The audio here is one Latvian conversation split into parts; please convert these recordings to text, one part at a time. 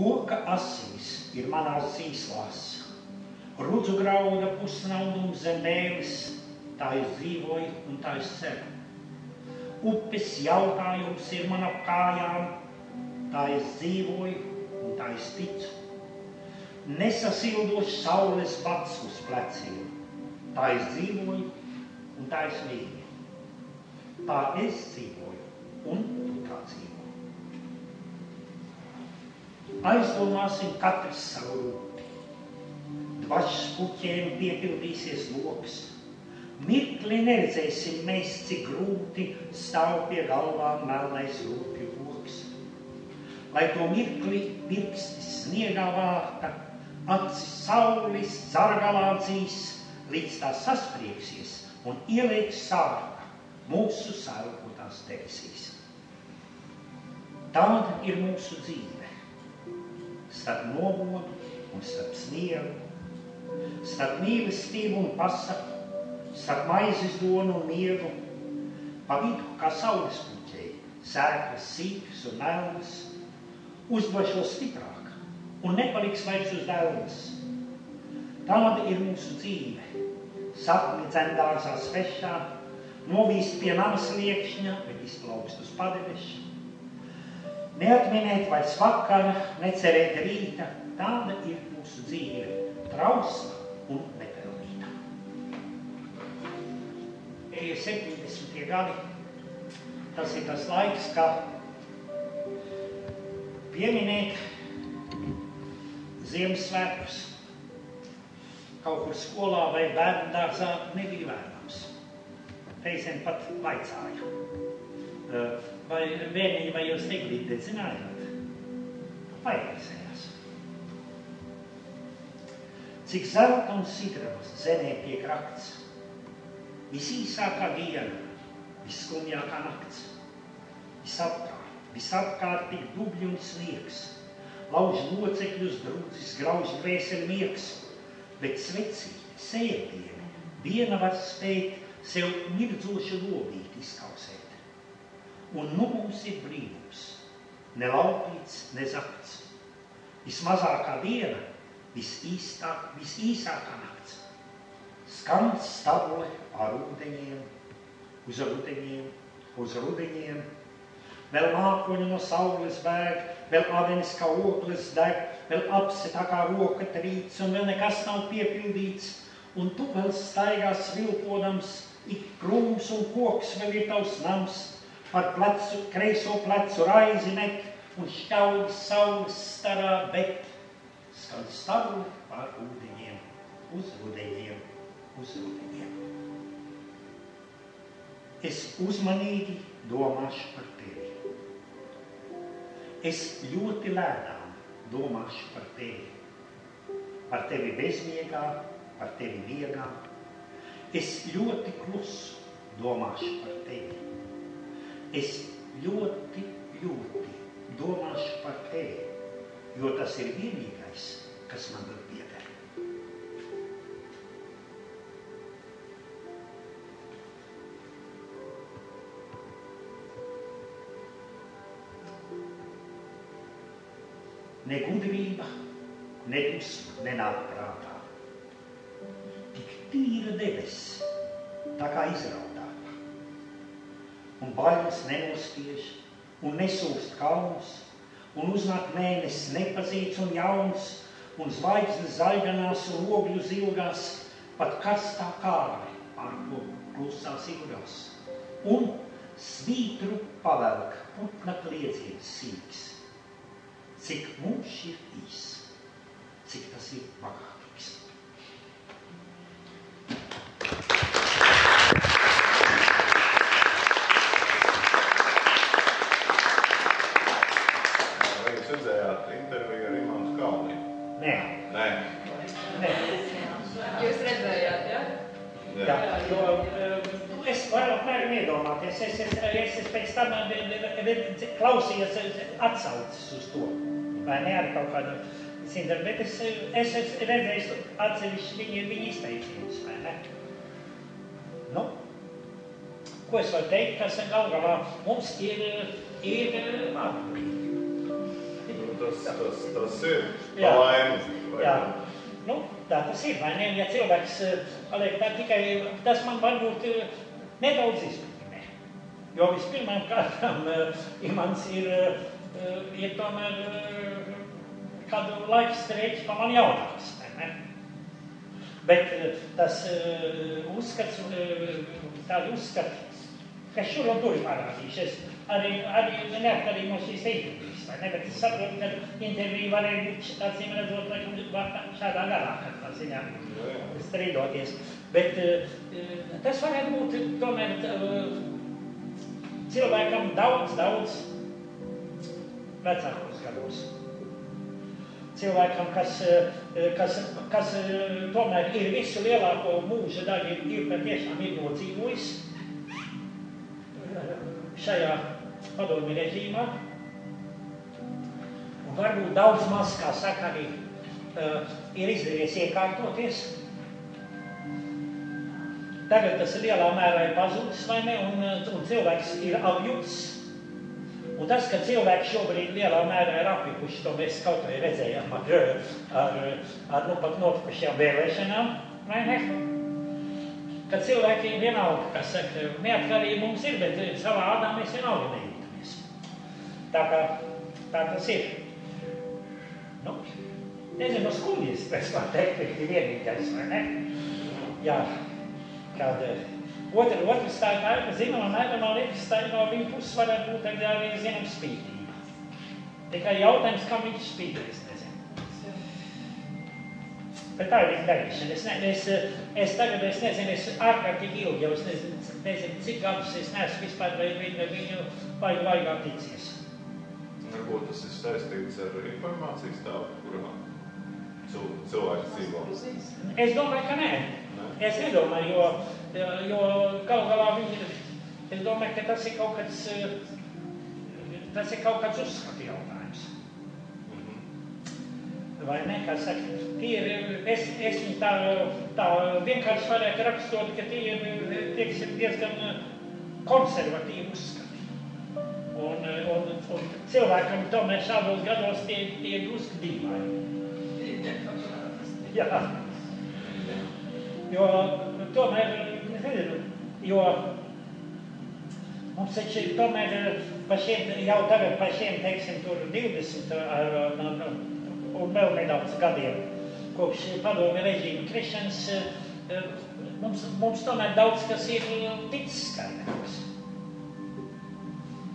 Koka asīs ir manās zīslās, rudzu grauda pusnaudums zem dēlis, tā es dzīvoju un tā es ceru. Upes jautājums ir man ap kājām, tā es dzīvoju un tā es ticu. Nesasildošs saules bats uz pleciem, tā es dzīvoju un tā es mīlu. Tā es dzīvoju un tu tā dzīvo. Aizdomāsim katrs savu rūpi. Dvašas puķiem piepildīsies loks. Mirkli neredzēsim mēs, cik grūti stāv pie galvām melnais rūpju poks. Lai to mirkli pirkstis sniegā vārta, acis saulis zargalā dzīs, līdz tā saspriegsies un ieliks sārta mūsu sarkotās debesīs. Tāda ir mūsu dzīve starp nomodu un starp sniegu, starp mīlestību un pasaku, starp maizes donu un miegu, pa vidu kā saules puķei, sēklas sīkas un melnas, uzdošo stiprāk un nepaliks vairs uz dēlnes. Tāda ir mūsu dzīve. Sapni dzendārzā svešā, novīst pie namas liekšņa, bet izplaukst uz padeveša. Neatminēt vairs vakara, necerēt rīta, tāda ir mūsu dzīve, trausla un nepelnīta. Eja 70. gadi, tas ir tas laiks, kā pieminēt Ziemassvētkus. Kaut kur skolā vai bērnu dārzā nebija vērnams. Reizēm pat vaicāja. Uh, vai bērniņi, vai jūs negribat zinājāt? Painteresējās. Cik zelta un sidrabas zemē tiek rakts, visīsākā diena, visskumjākā nakts, visapkārt, visapkārt tik dubļi un sniegs, lauž locekļus, drūdzis, grauž dvēseli miegs, bet svecīti, sēdieni, diena var spēt sev mirdzošu lobīt izkausēt. Un nu mums ir brīnums. Ne laupīts, ne zakts. Vismazākā diena, visīstā, visīsākā nakts. Skans stabule ar ūdeņiem, uz rudeņiem, uz rudeņiem. Vēl mākoņi no saules bēg, vēl avenis kā ogles deg, vēl apsetā kā roka trīc, un vēl nekas nav piepildīts. Un tu vēl staigās vilpodams, ik krūms un koks vēl ir tavs nams, par plecu, kreiso plecu raizi met un šķaudz saules starā, bet skan staru pār ūdeņiem, uz rudeņiem, uz rudeņiem. Es uzmanīgi domāšu par tevi. Es ļoti lēnām domāšu par tevi. Par tevi bezmiegā, par tevi miegā. Es ļoti klusu domāšu par tevi es ļoti, ļoti domāšu par tevi, jo tas ir vienīgais, kas man var pieder. Ne gudrība, ne dusma nenāk prātā. Tik tīra debesis, tā kā izrauga un bailes nenospiež, un nesūst kalnus, un uznāk mēnesis nepazīts un jauns, un zvaigznes zaļganās un ogļu zilgās, pat karstā kāri ar ko klusās ilgās. Un svītru pavelk putna kliedziens sīks. Cik mums ir īs, cik tas ir bagātīgs. klausījos atsaucis uz to, vai ne ar kaut kādu sindru, bet es, es, es redzēju atsevišķi viņa, viņa izteicienus, vai ne? Nu, ko es varu teikt, kas gal galā mums ir, ir atbildīgi. Nu, tas, tas, tas ir vai Jā. Nu, tā tas ir, vai ne? Ja cilvēks, eh, paliek tā tikai, tas man varbūt eh, nedaudz izpildīmē. Jo vispirmām kārtām Imants ir, ir tomēr kādu laiku strēķi pa man jaunāks, vai ne? Bet tas uzskats, tādi uzskati, kas šur un tur ir parādījušies, arī, arī neatkarīgi no šīs intervijas, vai ne? Bet es saprotu, ka intervija varēja būt acīm redzot, laikam, tā- šādā garā katrā ziņā strīdoties. Bet tas varētu būt tomēr cilvēkam daudz, daudz vecākos gados. Cilvēkam, kas, eh, kas, kas eh, tomēr ir visu lielāko mūža daļu, ir, ir patiešām ir nodzīvojis šajā padomju režīmā. Un varbūt daudz maz, kā saka, arī uh, ir izdevies iekārtoties. Tagad tas lielā mērā ir pazudis, vai ne? Un, uh, un cilvēks ir apjūts. Un tas, ka cilvēki šobrīd lielā mērā ir apjukuši, to mēs kaut vai redzējām ar, ar, ar nu, pat notikušajām vēlēšanām, vai ne? Ka cilvēkiem vienalga, kas saka, neatkarīgi mums ir, bet savā ādā mēs vienalga nejūtamies. Tā kā tā tas ir. Nu, nezinu, uz kuģis pēc man teikt, ir vienīgais, vai ne? Jā, eh, otra, otrs tā ir tā, ka zināmā mērā man liekas, tā no viņa puses varētu būt arī, zinām spītība. Tikai jautājums, kam viņš spīdēs, nezinu. Bet tā ir viņa darīšana. Es, ne, es, es tagad, es nezinu, es ārkārtīgi ilgi jau, es nezinu, nezinu cik gadus es neesmu vispār vai viņu, viņu vajag, vajag atticies. Varbūt tas ir saistīts ar informācijas tādu, kurā cil- cilvēks dzīvo. Es domāju, ka nē. Es nedomāju, jo, jo galu galā viņi, es domāju, ka tas ir kaut kāds, eh, tas ir kaut kāds uzskatu jautājums. Mhm. Vai ne, kā saka, tie ir, es, es viņu tā, tā vienkārši varētu rakstot, ka tie ir, tieksim, diezgan eh, konservatīvi uzskati. Un, eh, un, un cilvēkam tomēr šādos gados tie, tie ir dīvaini. Jā. Jo tomēr, es nezinu, jo mums taču tomēr eh, pa šiem, jau tagad pa šiem, teiksim, tur 20 ar, ar, un vēl nedaudz gadiem, kopš padomju režīma krišanas, mums, mums tomēr daudz kas ir ticis skaidrs.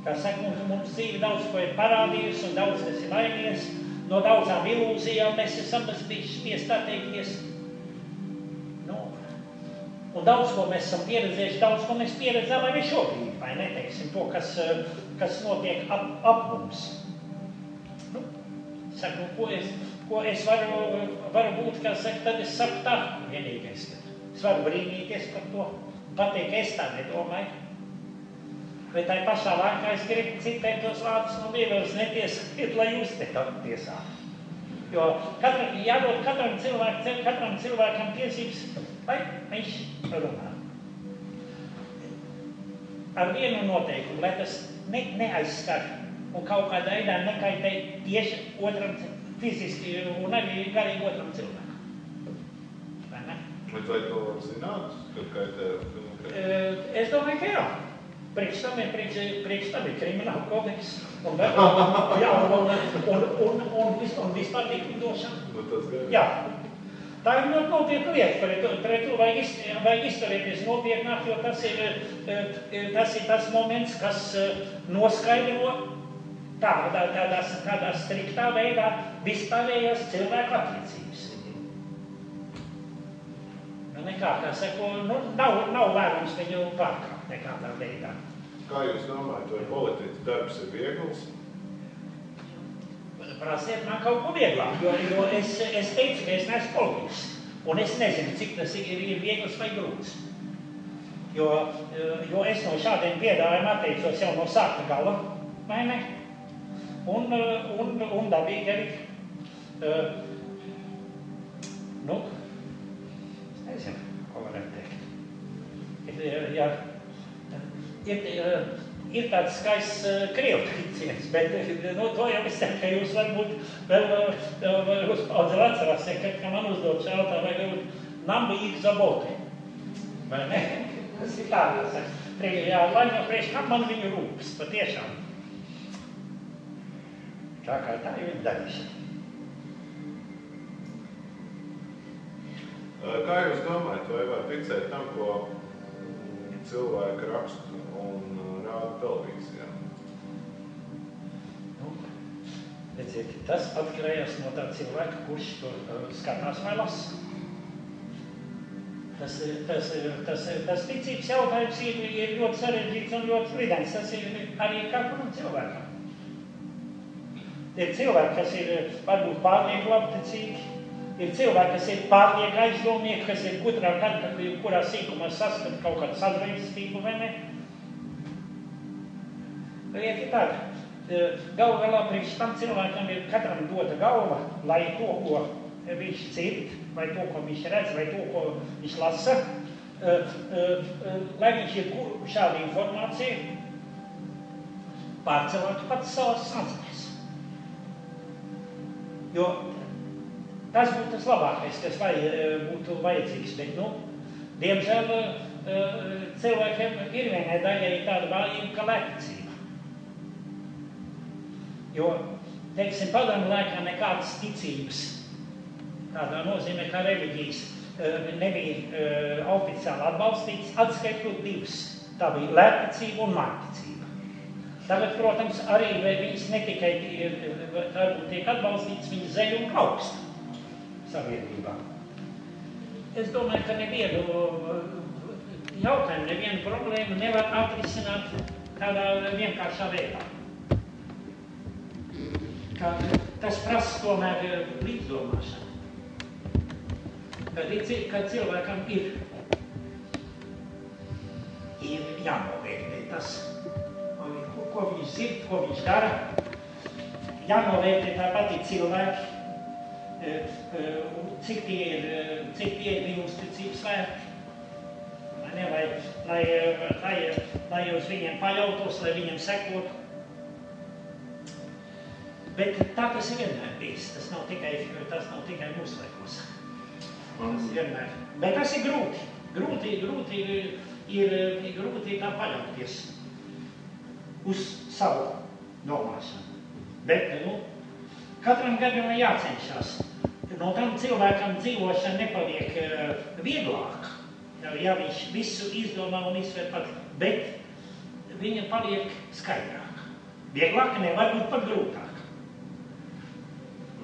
Kā saka, mums, mums dzīve daudz ko ir parādījusi un daudz kas ir mainījies. No daudzām ilūzijām mēs esam bijuši spiest atteikties. Un daudz ko mēs esam pieredzējuši, daudz ko mēs pieredzam arī šobrīd, vai ne? Teiksim, to, kas, eh, kas notiek ap, ap mums. Nu, saku, ko es, ko es varu, varu būt, kā saka, tad es saku tā, vienīgais. Es varu brīnīties par to, pateikt, es tā nedomāju. Bet tā pašā laikā es gribu citēt tos vārdus no Bībeles netiesājiet, lai jūs te tiesā. Jo katram, jādod katram, cilvēk, katram cilvēkam tiesības, lai viņš runā. Ar vienu noteikumu, lai tas ne, neaizskar un kaut kādā veidā nekaitē tieši otram fiziski un arī garīgi otram cilvēkam. Vai ne? Bet vai to var zināt, kaitē? ka- Eh, Es domāju, ka jā. Priekš tam ir, priekš, priekš tam ir krimināla kodeks un, jā, un, un, un, un, un, un vispār likumdošana. Nu. Jā. Tā ir ļoti nopietna lieta. Pret to, pret to vajag, iz, vajag izturēties nopietnāk, jo tas ir, eh, tas ir tas moments, kas eh, noskaidro tādā, tādā, tādā striktā veidā vispārējās cilvēku attiecības. Nu, nekā, kā saka, nu, nav, nav vērums viņu pārkāpt nekādā veidā. Kā jūs domājat, vai politiķa darbs ir viegls? Prasiet man kaut ko vieglāk, jo, jo es, es teicu, ka es neesmu politiķis. Un es nezinu, cik tas ir, ir viegls vai grūts. Jo, eh, jo es no šādiem piedāvājumiem atteicos jau no sākuma gala, vai ne? Un, eh, un, un dabīgi arī. Uh, nu, es nezinu, ko varētu teikt. Ir, ja, ir, eh, ir tāds skaists uh, krievu teiciens, bet nu, to jau es teiktu, ka jūs varbūt vēl uh, uzpaudze atcerās, ka, ka man uzdot šo jautājumu, vai varbūt nambīgi zabote. Vai ne? Tas ir tāds, jā, lai no priekš, kam man viņu rūpes, patiešām. Tā kā tā jau ir darīšana. Kā jūs domājat, vai var ticēt tam, ko cilvēki raksta un televīzijā? Nu, redziet, tas atkarīgs no tā cilvēka, kurš to skatās vai lasa. Tas, tas, tas, tas ticības jautājums ir, ir ļoti sarežģīts un ļoti strīdens. Tas ir arī katram cilvēkam. Ir cilvēki, kas ir varbūt pārlieku labticīgi, Ir cilvēki, kas ir pārlieku aizdomīgi, kas ir gudrā tad, kad kurā sīkumā saskat kaut kādu sadarbību vai ne. Lieta ir tāda, e, galu galā priekš tam cilvēkam ir katram dota galva, lai to, ko viņš dzird, vai to, ko viņš redz, vai to, ko viņš lasa, e, e, lai viņš ir šādu informāciju pārcelētu pats savas smadzenes. Jo Tas būtu tas labākais, kas vai, būtu vajadzīgs. Bet, nu, diemžēl cilvēkiem ir vienai daļai tāda vājība, ka lēkcība. Jo, teiksim, padomu laikā nekādas ticības, tādā nozīmē, kā reliģijas, eh, nebija oficiāli atbalstīts, atskaitot divas. Tā bija lēkcība un mārticība. Tagad, protams, arī viņas ne tikai tiek atbalstītas, viņas zeļ un augstu sabiedrībā. Es domāju, ka nevienu jautājumu, nevienu problēmu nevar atrisināt tādā vienkāršā veidā. Ka tas prasa tomēr līdzdomāšanu. Kad, kad cilvēkam ir, ir jānovērtē tas, ko, ko viņš zina, ko viņš dara, jānovērtē tāpat ir cilvēki, cik tie ir, cik tie ir viņu uzticības vērti. Ne, lai, lai, lai, lai uz viņiem paļautos, lai viņiem sekotu. Bet tā tas ir vienmēr bijis. Tas nav tikai, tas nav tikai mūsu laikos. Tas vienmēr. Bet tas ir grūti. Grūti, grūti ir, ir, ir grūti tā paļauties uz savu domāšanu. Bet, nu, katram gadījumam jācenšas no tam cilvēkam dzīvošana nepaliek uh, vieglāka. Ja viņš visu izdomā un izsver pats, bet viņa paliek skaidrāka. Vieglāka nevar būt pat grūtāka.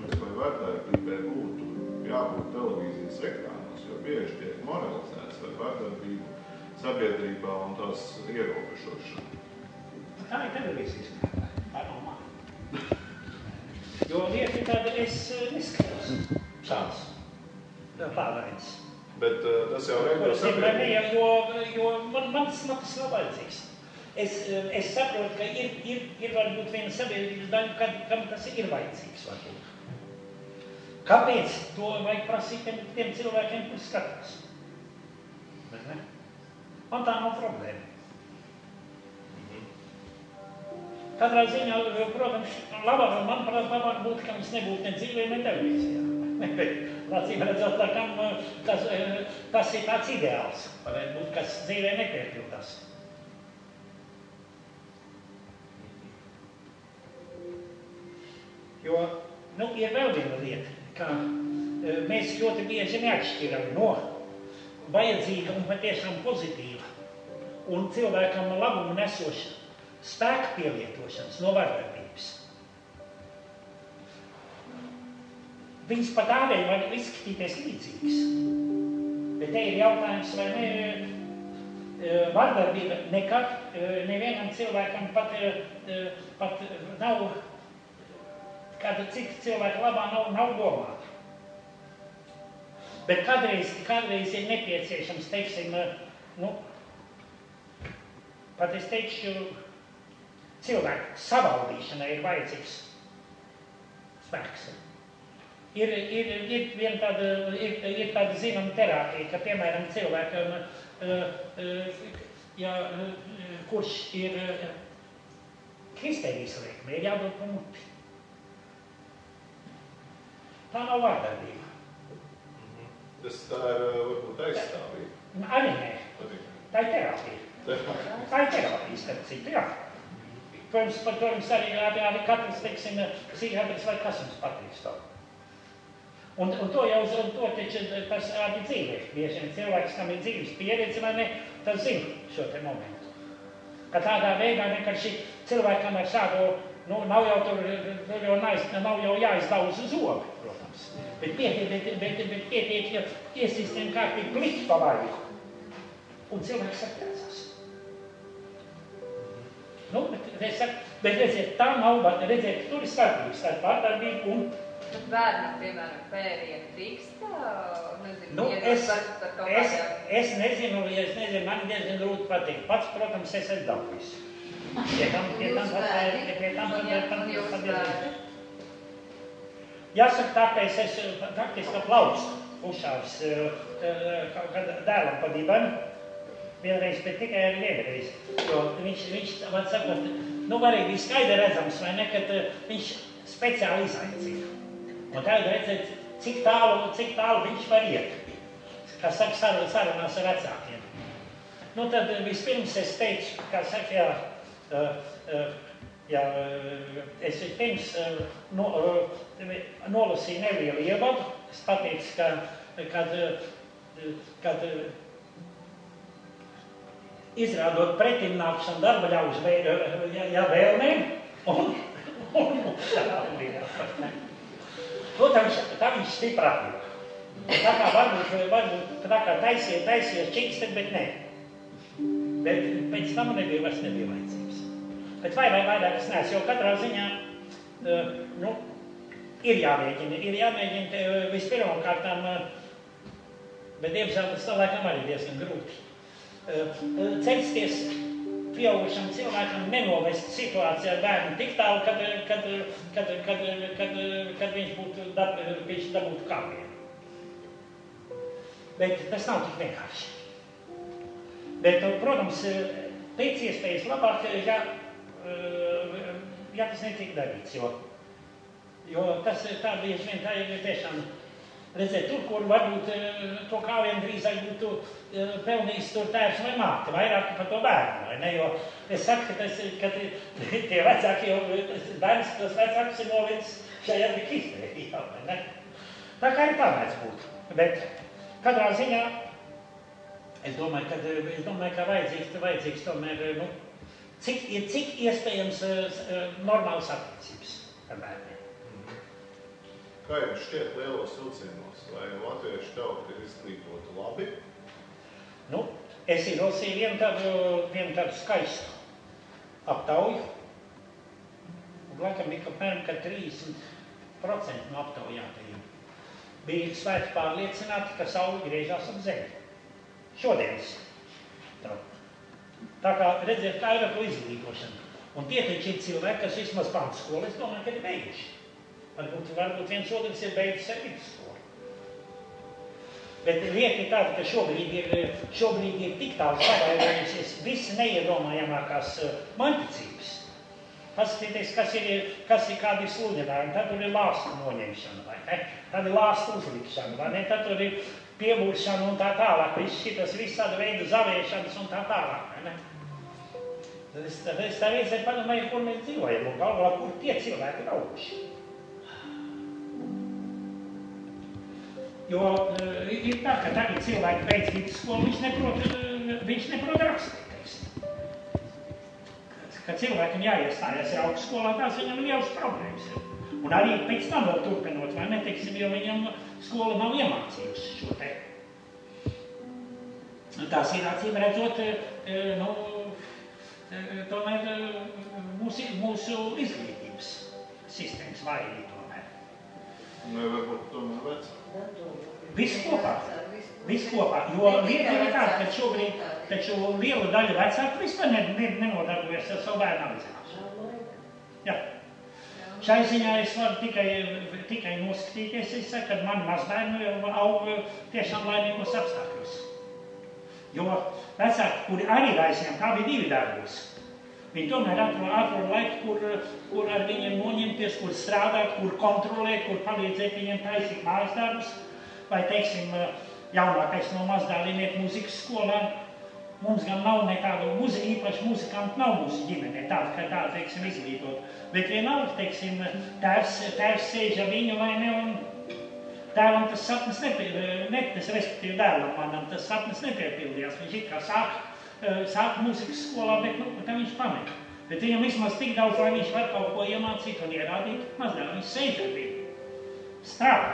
Es vai vērtētībai būtu jābūt televīzijas ekrānos, jo bieži tiek moralizēts vai vērtētība sabiedrībā un tās ierobežošana. Tā ir televīzijas ekrāna. Tā nav mana. Jo lieta ir tāda, es eh, neskatos šāds pārraides. Bet uh, tas jau veido sabiedrību. Jo, jo man, man, man tas nav vajadzīgs. Es, eh, es saprotu, ka ir, ir, ir varbūt viena sabiedrības daļa, kad, kam tas ir vajadzīgs. Varbūt. Kāpēc to vajag prasīt tiem, cilvēkiem, kurus skatās? Man tā nav problēma. Katrā ziņā, protams, labāk, manuprāt, labāk būtu, ka mums nebūtu ne dzīvē, ne televīzijā. Bet, acīm redzot, tā, kam, tas, tas ir tāds ideāls, varētu būt, kas dzīvē nepiepildās. Jo, nu, ir vēl viena lieta, ka mēs ļoti bieži neatšķiram no vajadzīga un patiešām pozitīva un cilvēkam labumu nesoša spēka pielietošanas, no vardarbības. Viņas pat ārēji var izskatīties līdzīgas. Bet te ir jautājums, vai ne, e, vardarbība nekad e, nevienam cilvēkam pat, pat nav, kāda cita cilvēka labā nav, nav domāta. Bet kādreiz, kādreiz ir nepieciešams, teiksim, nu, pat es teikšu, cilvēku savaldīšanai ir vajadzīgs spēks. Ir, ir, ir viena tāda, ir, ir tāda zināma terapija, ka, piemēram, cilvēkam, uh, uh, ja, uh, kurš ir kristēnijas liekam, ir jādod pa muti. Tā nav vārdarbība. Tas tā ir varbūt aizstāvība. Arī nē, tā ir terapija. Tā ir terapija, starp citu, jā. Protams, par to jums arī arī, arī katrs, teiksim, psihiatrs vai kas jums patīk to. Un, un to jau uz to taču tas arī dzīvē. Bieži vien cilvēks, kam ir dzīves pieredze, vai ne, tas zina šo te momentu. Ka tādā veidā vienkārši cilvēkam ar šādu, nu, nav jau tur, tur jau naiz, nav jau jāizdauž zobi. Bet pietiek, bet, bet, bet pietiek, ja iesīstiem kārtīgi plikt pa vaigu. Un cilvēks attiecas. Nu, bet, es saku, bet redziet, tā nav, bet redziet, tur ir starpība starp vārdarbību un Bet bērnam, piemēram, pērienu drīkst, nezinu, Nu, es, par, par kaut es, es nezinu, es nezinu, man diezgan grūti pateikt. Pats, protams, es esmu dabūjis. Pie tam, pie tam, Jūs pat, bērni, pie tam, un pat, ja- pat, un jūs pat, bērni. Jāsaka tā, ka es esmu faktiski aplaust pušārs, kad dēlam pa divam. Vienreiz, bet tikai ar vienreiz. Jo viņš, viņš man saka, nu, arī bija skaidri redzams, vai ne, kad eh, viņš speciāli izaicina. Un tagad redzēt, cik tālu, cik tālu viņš var iet. Kā saka, sarun- sarunās ar vecākiem. Nu, tad eh, vispirms es teicu, kā saka, jā, uh, uh, jā, uh, es vispirms uh, no, uh, nolasīju nelielu ievadu. Es pateicu, ka, kad, kad izrādot pretimnākšanu darba ļaužu jā, vēlmēm, un, un, un tā bija. To tā viņš, apjūta. Tā kā varbūt, varbūt tā kā taisies, taisies čiksti, bet nē. Bet pēc tam nebija vairs nebija vajadzības. Bet vai vai vairāk es neesmu, jo katrā ziņā, uh, nu, ir jāmēģina, ir jāmēģina uh, vispirmām kārtām, uh, bet diemžēl tas laikam arī diezgan grūti. Uh, censties pieaugušam cilvēkam nenovest situācijā ar bērnu tik tālu, kad, kad, kad, kad, kad, kad viņš būtu dab, viņš dabūtu kāpienu. Bet tas nav tik vienkārši. Bet, protams, pēc iespējas labāk, ja, ja tas netiek darīts, jo, jo tas tā bieži vien tā ir tiešām Redzēt, tur, kur varbūt to kāvienu drīzāk būtu pelnījis tur tēvs vai māte, vairāk par to bērnu, vai ne? Jo es saku, ka, tas, ka tie vecāki jau, bērns, tas vecāks ir noviens šajā tik izmērījā, vai ne? Tā kā ir vērts būt. Bet katrā ziņā, es domāju, ka, es domāju, ka vajadzīgs, vajadzīgs tomēr, nu, cik, cik iespējams normāls attiecības ar bērniem. Kā jums šķiet lielos vilcienos, vai latviešu tauta ir izglītota labi? Nu, es izlasīju vienu tādu, vienu tādu skaistu aptauju. Un, laikam bija apmēram 30% no aptaujātajiem bija svēti pārliecināti, ka saule griežās ap zemi. Šodienas. Tā, tā kā redziet, kā ir ar to izglītošanu. Un tie taču ir cilvēki, kas vismaz pamatskolu, es domāju, ka ir beiguši. Varbūt, varbūt viens otrs ir beidzis ar vidusskolu. Bet lieta ir tāda, ka šobrīd ir, šobrīd ir tik tālu pavairījusies visi neiedomājamākās manticības. Paskatieties, kas ir, kas ir kādi sludinājumi. Tad tur ir lāstu noņemšana, vai ne? Tad ir lāstu uzlikšana, vai ne? Tad tur ir piebūšana un tā tālāk. Viss šitas visāda veida zavēšanas un tā tālāk, vai ne? Es, tā reizē padomāju, kur mēs dzīvojam un galvā, kur tie cilvēki ir auguši. Jo uh, ir tā, ka tagad cilvēki beidz vidusskolu, viņš neprot, uh, viņš neprot rakstīt. Kad cilvēkam jāiestājas ir augstskolā, tās viņam liels problēmas ir. Un arī pēc tam vēl turpinot, vai ne, teiksim, jo viņam skola nav iemācījusi šo te. Tās ir acīm redzot, uh, nu, tomēr uh, mūsu, mūsu izglītības sistēmas vājīgi tomēr. Vai varbūt tomēr vecāki? Viss kopā. Viss kopā. Jo lieta ir tāda, ka šobrīd taču liela daļa vecāku vispār ne, ne, nenodarbojas ar savu bērnu audzināšanu. Jā. Šai ziņā es varu tikai, tikai noskatīties, es saku, ka mani mazbērni jau aug tiešām laimīgos apstākļos. Jo vecāki, kuri arī aizņemti, tā bija divi darbos. Viņi tomēr atrod, laiku, kur, kur ar viņiem noņemties, kur strādāt, kur kontrolēt, kur palīdzēt viņiem taisīt mājas darbus. Vai, teiksim, jaunākais no mazdēliem iet muzikas skolā. Mums gan nav nekādu mūziku, īpaši muzikantu nav mūsu ģimenē, tāda, ka tā, teiksim, izglītot. Bet vienalga, teiksim, tēvs, tēvs sēž ar viņu vai ne, un tēvam tas sapnis nepildījās, respektīvi dēlam manam tas sapnis nepiepildījās. Viņš it kā sāk sāk mūzikas skolā, bet nu, tā viņš pameta. Bet viņam vismaz tik daudz, lai viņš var kaut ko iemācīt un ierādīt, mazliet viņš sēž ar viņu. Strādā.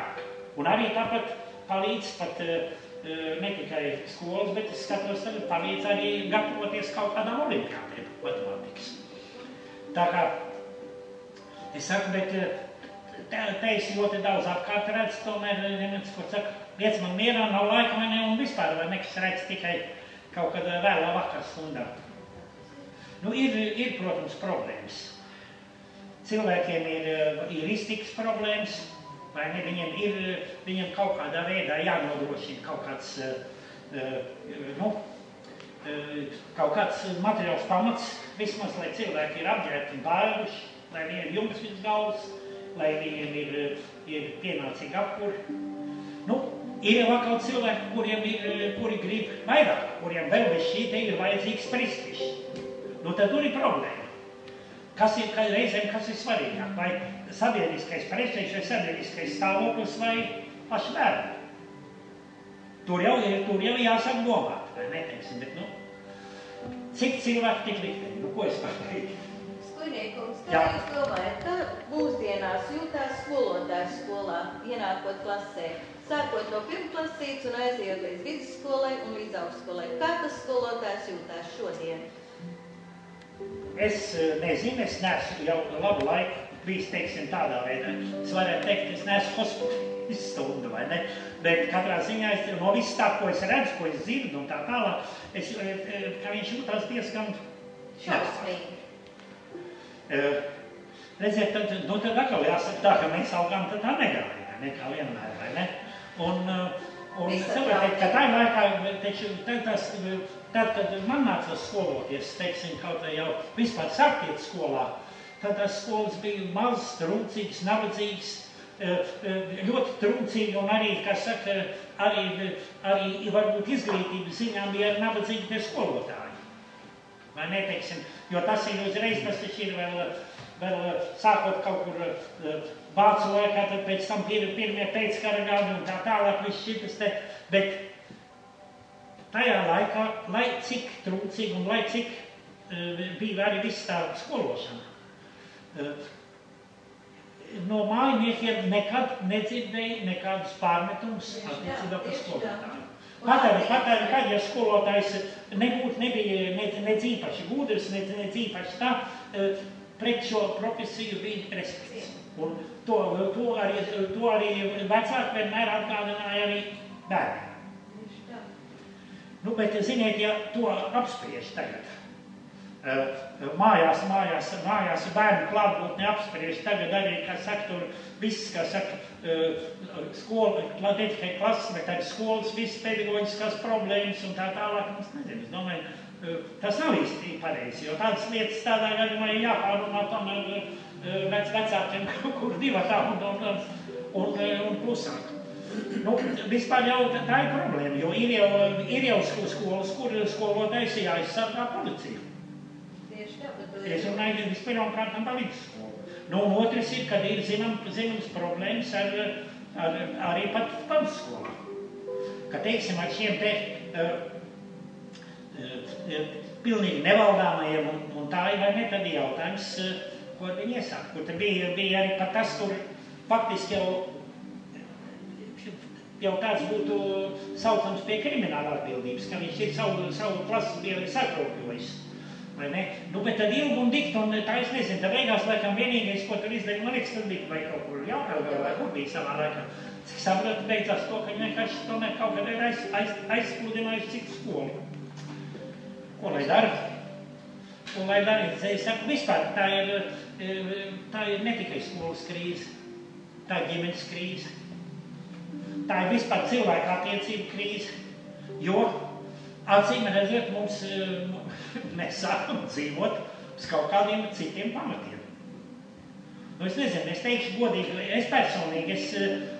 Un arī tāpat palīdz pat ne tikai skolas, bet es skatos, palīdz arī gatavoties kaut kādām olimpiādēm matemātikas. Tā kā es saku, bet te, te es ļoti daudz apkārt redzu, tomēr neviens, ko saka, liec man mierā, nav laika vai ne, un vispār vai nekas redz tikai kaut kad vēlā vakar stundā. Nu, ir, ir, protams, problēmas. Cilvēkiem ir, ir iztikas problēmas, vai ne? Viņiem ir viņiem kaut kādā veidā jānodrošina kaut kāds, nu, kaut kāds materiāls pamats, vismaz, lai cilvēki ir apģērbti un bāruši, lai viņiem ir jumts virs galvas, lai viņiem ir, ir pienācīgi apkuri. Nu, Ir jau atkal cilvēki, kuriem ir, kuri grib vairāk, kuriem vēl bez šī te ir vajadzīgs prestižs. Nu, tad tur ir problēma. Kas ir ka reizēm, kas ir svarīgāk? Vai sabiedriskais prestižs, vai sabiedriskais stāvoklis, vai paši bērni? Tur jau ir, tur jau jāsāk domāt, vai neteiksim, bet, nu, cik cilvēki tik likteni? Nu, ko es varu teikt? Skujniekums, kā jūs domājat, kā mūsdienās jūtās skolotājs skolā, ienākot klasē? sākot no pirmklasītes un aizejot līdz vidusskolai un līdz augstskolai. Kā tas skolotājs jūtās šodien? Es eh, nezinu, es neesmu jau labu laiku bijis, teiksim, tādā veidā. Es varētu teikt, es neesmu hospitalizēts stundu, vai ne? Bet katrā ziņā es no viss tā, ko es redzu, ko es dzirdu un tā tālāk, es, eh, eh, ka viņš jūtās diezgan šausmīgi. Redziet, tad, nu, tad atkal jāsaka tā, ka mēs augām tad tā negāja, vai ne, kā vienmēr, vai ne? Un, un cilvēki, ka tā ir laikā, taču, tad, tas, tad, kad man nācās skoloties, teiksim, kaut kā jau vispār sāktiet skolā, tad tas skolas bija mazs, trūcīgs, nabadzīgs, ļoti trūcīgi un arī, kā saka, arī, arī varbūt izglītības ziņā bija arī nabadzīgi tie skolotāji. Vai neteiksim, jo tas ir uzreiz, tas taču ir vēl, vēl sākot kaut kur vācu laikā, tad pēc tam pir, pirmie pēckara gadi un tā tālāk viss šitas te, bet tajā laikā, lai cik trūcīgi un lai cik uh, bija arī viss tā skološana, uh, no mājiniekiem nekad nedzirdēju nekādus pārmetumus attiecībā par skolotāju. Pat arī, kad ja skolotājs nebūtu, nebija ne, ne īpaši gudrs, ne, ne īpaši tā, uh, pret šo profesiju bija respekts. Un to, to, arī, to arī vecāki vienmēr atgādināja arī bērniem. Nu, bet, ziniet, ja to apspriež tagad, mājās, mājās, mājās bērnu klātbūtni apspriež tagad arī, kā saka, tur viss, kā saka, skola, ne tikai klases, bet arī skolas, visas pedagoģiskās problēmas un tā tālāk. Es nezinu, es domāju, tas nav īsti pareizi, jo tādas lietas tādā gadījumā ir jāpārunā tomēr vec, vecākiem, kur divi tā un, un, un, un klusāk. Nu, vispār jau tā ir problēma, jo ir jau, ir jau skolas, kur skolotājs ir jāizsargā policija. Es runāju vispirmām kārtām par vidusskolu. Nu, otrs ir, kad ir zinām, zināms problēmas ar, ar, arī pat pamatskolā. Ka, teiksim, ar šiem te uh, uh, pilnīgi nevaldāmajiem un, un tā ir vai ne, tad ir jautājums, uh, ko viņi iesāk. Kur bija, bija arī pat tas, kur faktiski jau, jau tāds būtu saucams pie krimināla atbildības, ka viņš ir savu, savu klases biedri sakropļojis. Vai ne? Nu, bet tad ilgi un dikti, un tā es nezinu, tad beigās laikam vienīgais, ko tur izdarīja, man liekas, tas bija vai kaut kur Jaunkalgā, vai kur bija savā laikā. Cik sapratu, beidzās to, ka viņi vienkārši tomēr kaut kad ir aiz, aiz, aizpludinājuši citu skolu. Ko lai dara? Un lai darītu, es saku, vispār tā ir, tā ir ne tikai skolas krīze, tā ir ģimenes krīze, tā ir vispār cilvēka attiecību krīze, jo acīm redzot mums, mēs sākam dzīvot uz kaut kādiem citiem pamatiem. Nu, es nezinu, es teikšu godīgi, es personīgi, es,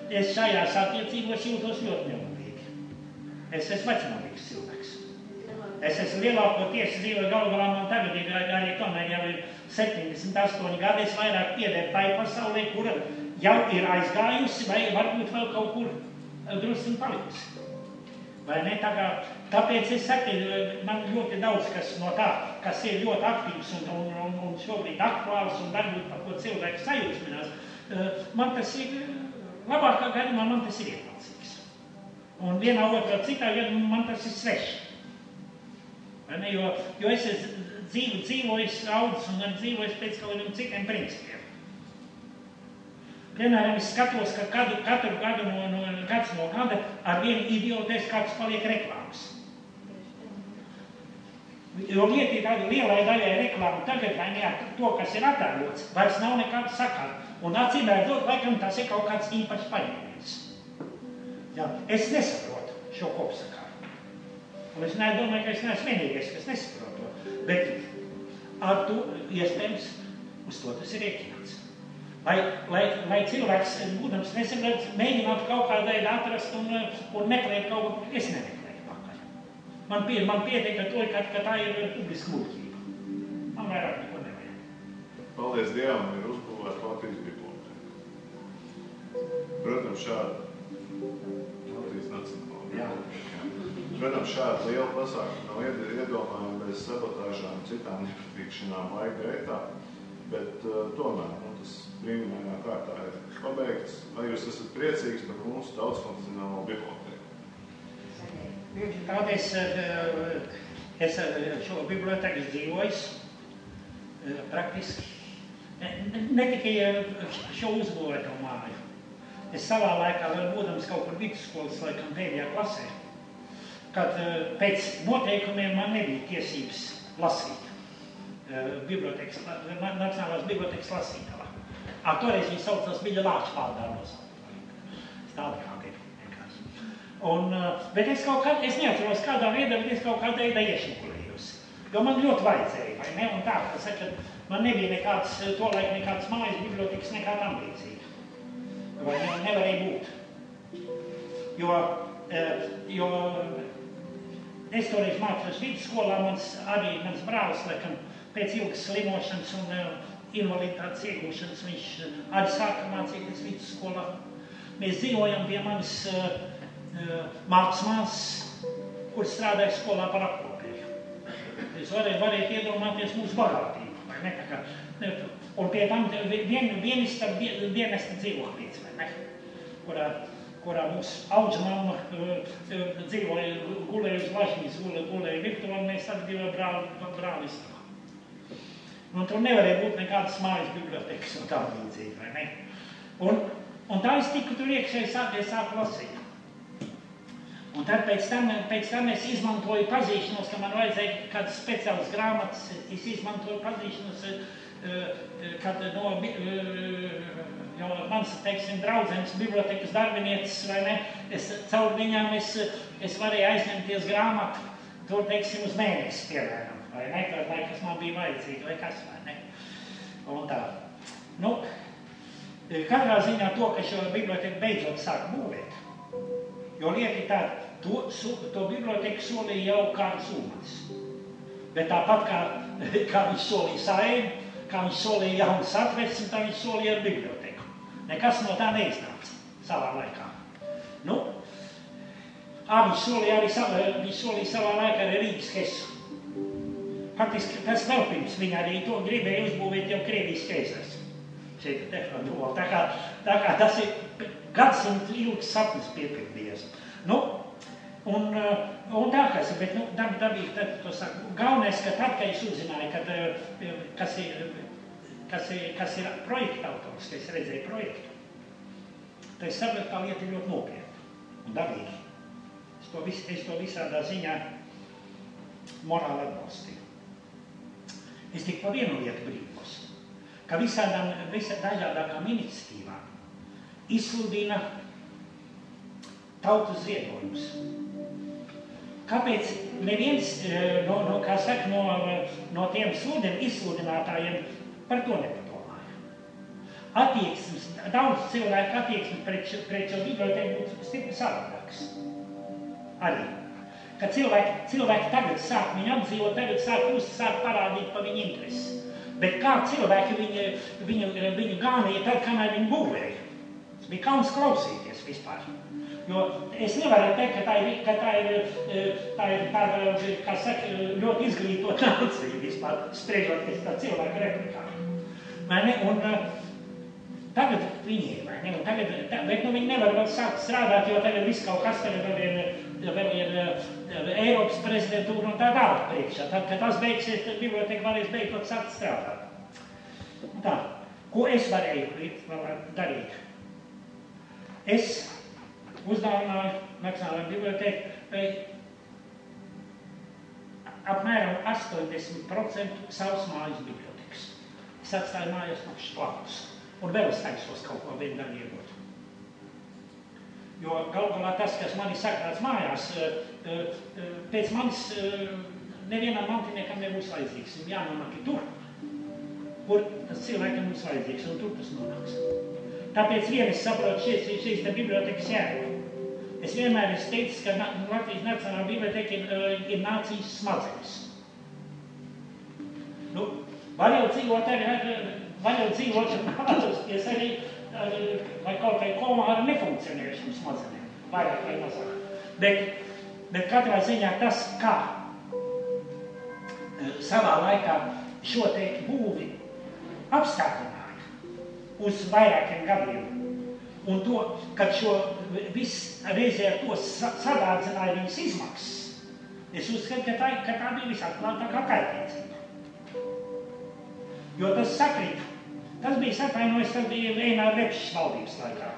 es šajās attiecībās jūtos ļoti nelabīgi. Es esmu vecmodīgs cilvēks. Es esmu lielākoties dzīvoju galu galā man tagad ir arī tomēr jau ir 78 gadi, es vairāk piederu tai pasaulē, kura jau ir aizgājusi vai varbūt vēl kaut kur drusku palikusi. Vai ne? Tā kā, tāpēc es saku, man ļoti daudz kas no tā, kas ir ļoti aktīvs un, un, un, un šobrīd aktuāls un varbūt par ko cilvēks sajūsminās, man tas ir, labākā gadījumā man tas ir ietilcīgs. Un vienā otrā citā gadījumā man tas ir svešs. Ne, jo, jo es esmu dzīvu, dzīvojis, audzis un dzīvojis pēc kaut kādiem citiem principiem. Piemēram, es skatos, ka katru, katru gadu no, no, gads no gada ar vienu idiotēs kāds paliek reklāmas. Jo lieta ir tāda lielai daļai reklāmu tagad, vai ne, to, kas ir attēlots, vairs nav nekāda sakara. Un acīm redzot, laikam tas ir kaut kāds īpašs paņēmiens. Jā, es nesaprotu šo kopsakaru. Un es nedomāju, ka es neesmu vienīgais, kas nesaprotu to. Bet ar to iespējams uz to tas ir rēķināts. Lai, lai, lai cilvēks, būdams nesaprotams, mēģinātu kaut kādā veidā atrast un, un meklēt kaut ko, es nemeklēju pakaļ. Man, pie, man pietiek ar to, ka, ka tā ir publiska muļķība. Man vairāk neko nevajag. Paldies Dievam, ir uzbūvēta Latvijas biblioteka. Protams, šāda Latvijas nacionāla biblioteka. Protams, šāda liela pasākuma nav iedomājama bez sabotāžām, citām nepatīkšanām laika gaitā, bet uh, tomēr brīnumainā kārtā ir pabeigts. Vai jūs esat priecīgs par mūsu daudzfunkcionālo biblioteku? Tātad es, es šo biblioteku dzīvoju praktiski ne, ne tikai šo uzbūvēto māju. Es savā laikā, vēl būdams kaut kur vidusskolas laikam pēdējā klasē, kad pēc noteikumiem man nebija tiesības lasīt. Bibliotekas, Nacionālās bibliotekas lasītavā. Ar toreiz viņi saucās Viļa Lāča vārdā nosaukt. Tāda kā bija vienkārši. Un, bet es kaut kā, es neatceros kādā veidā, bet es kaut kādā veidā iešukulējos. Jo man ļoti vajadzēja, vai ne? Un tā, ka saka, man nebija nekāds, to laik nekāds mājas bibliotekas, nekā tam līdzīga. Vai ne, nevarēja būt. Jo, jo es toreiz mācījos vidusskolā, mans arī mans brālis, laikam, pēc ilgas slimošanas un invaliditātes iegūšanas viņš arī sāka mācīties vidusskolā. Mēs dzīvojam pie manas uh, uh, mācmās, kur strādāja skolā par apkopēju. Jūs varētu, varētu iedomāties mūsu bagātību, vai ne? Kā, ne un pie tam vien, vienista dienesta dzīvoklīts, vai ne? Kurā, kurā mūsu audzmamma uh, dzīvoja, gulēja uz lažņas, gulēja, virtuvā, un mēs abi divi brāli, brāli istabā. Un tur nevarēja būt nekādas mājas bibliotekas un tā līdzīgi, vai ne? Un, un tā es tiku tur iekšēji sāku, sāku lasīt. Un tad pēc tam, pēc tam es izmantoju pazīšanos, ka man vajadzēja kādas speciālas grāmatas, es izmantoju pazīšanos, kad no, jo mans, teiksim, draudzenes bibliotekas darbinieces, vai ne, es caur viņām es, es varēju aizņemties grāmatu, tur, teiksim, uz mēnesi, piemēram vai ne, tad, vai kas man bija vajadzīgi, vai kas, vai ne. Un tā. Nu, katrā ziņā to, ka šo biblioteku beidzot sāk būvēt, jo lieta ir tāda, to, su, to biblioteku solīja jau kāds ūmens. Bet tāpat kā, kā viņš solīja saimu, kā viņš solīja jaunas atversmi, tā viņš solīja ar biblioteku. Nekas no tā neiznāca savā laikā. Nu, ā, viņš solīja arī savā, viņš solīja savā laikā arī Rīgas Hesu. Faktiski tas vēl pirms viņa arī to gribēja uzbūvēt jau Krievijas keisars. Šeit tehnoloģija. Tā kā, tā kā tas ir gadsimtu ilgs sapnis piepildījies. Nu, un, un tā kas ir, bet nu, dab, dabīgi tad to saku. Galvenais, ka tad, kad es uzzināju, kad, kas ir, kas ir, kas ir projekta autors, ka es redzēju projektu, tad es sapratu, ka lieta ir ļoti nopietna un dabīgi. Es to, vis, es to visādā ziņā morāli atbalstīju. Es tikai par vienu lietu brīvos, ka visādām, visā dažādākām iniciatīvām izsludina tautas ziedojumus. kāpēc neviens eh, no, no, kā saka, no, no tiem sludiem izsludinātājiem par to nepadomāja? Attieksmes, daudz cilvēku attieksmes pret, pret šo bibliotēku būtu stipri savādāks. Arī. Kad cilvēki, cilvēki tagad sāk viņu apdzīvot, tagad sāk kļūst, sāk parādīt pa viņu interesi. Bet kā cilvēki viņu, viņu, viņu gānīja tad, kamēr viņi būvēja? Bija kauns klausīties vispār. Jo es nevaru teikt, ka tā ir, ka tā ir, eh, tā ir tāda, kā saka, ļoti izglītota nācija vispār, spriežoties tā cilvēku replikām. Vai ne? Un, Tagad viņi ir, vai ne? Un tagad, tā, bet nu, viņi nevar vēl sākt strādāt, jo tagad viss kaut kas tagad vēl ir, vēl ir Eiropas prezidentūra un tā tālāk priekšā. Tad, kad tas beigsies, tad biblioteka varēs beidzot sākt strādāt. Tā, ko es varēju darīt? Es uzdāvināju Nacionālajai bibliotekai apmēram 80% savas mājas bibliotekas. Es atstāju mājās tukšas plānus. Un vēl es taisos kaut ko vienu daļu iedot. Jo galu galā tas, kas man ir sakrāts mājās, eh, eh, pēc manis eh, nevienam mantiniekam nebūs vajadzīgs. Viņam jānonāk tur, kur tas cilvēkam būs vajadzīgs, un tur tas nonāks. Tāpēc vien es saprotu šīs, šīs te bibliotekas jēgu. Es vienmēr esmu teicis, ka Na- Latvijas Nacionālā biblioteka ir, eh, ir nācijas smadzenes. Nu, var jau dzīvot arī, ar- var jau dzīvot un atrasties arī ar, vai kaut vai komā ar nefunkcionējušiem smadzenēm, vairāk vai mazāk. Bet, bet katrā ziņā tas, kā eh, savā laikā šo te būvi apstādināja uz vairākiem gadiem, un to, kad šo viss reizē ar to sa- sadārdzināja viņas izmaksas, es uzskatu, ka tā, ka tā bija visatklātākā kaitniecība. Jo tas sakrīt. Tas bija atvainojis, tas bija vienā repšas valdības laikā.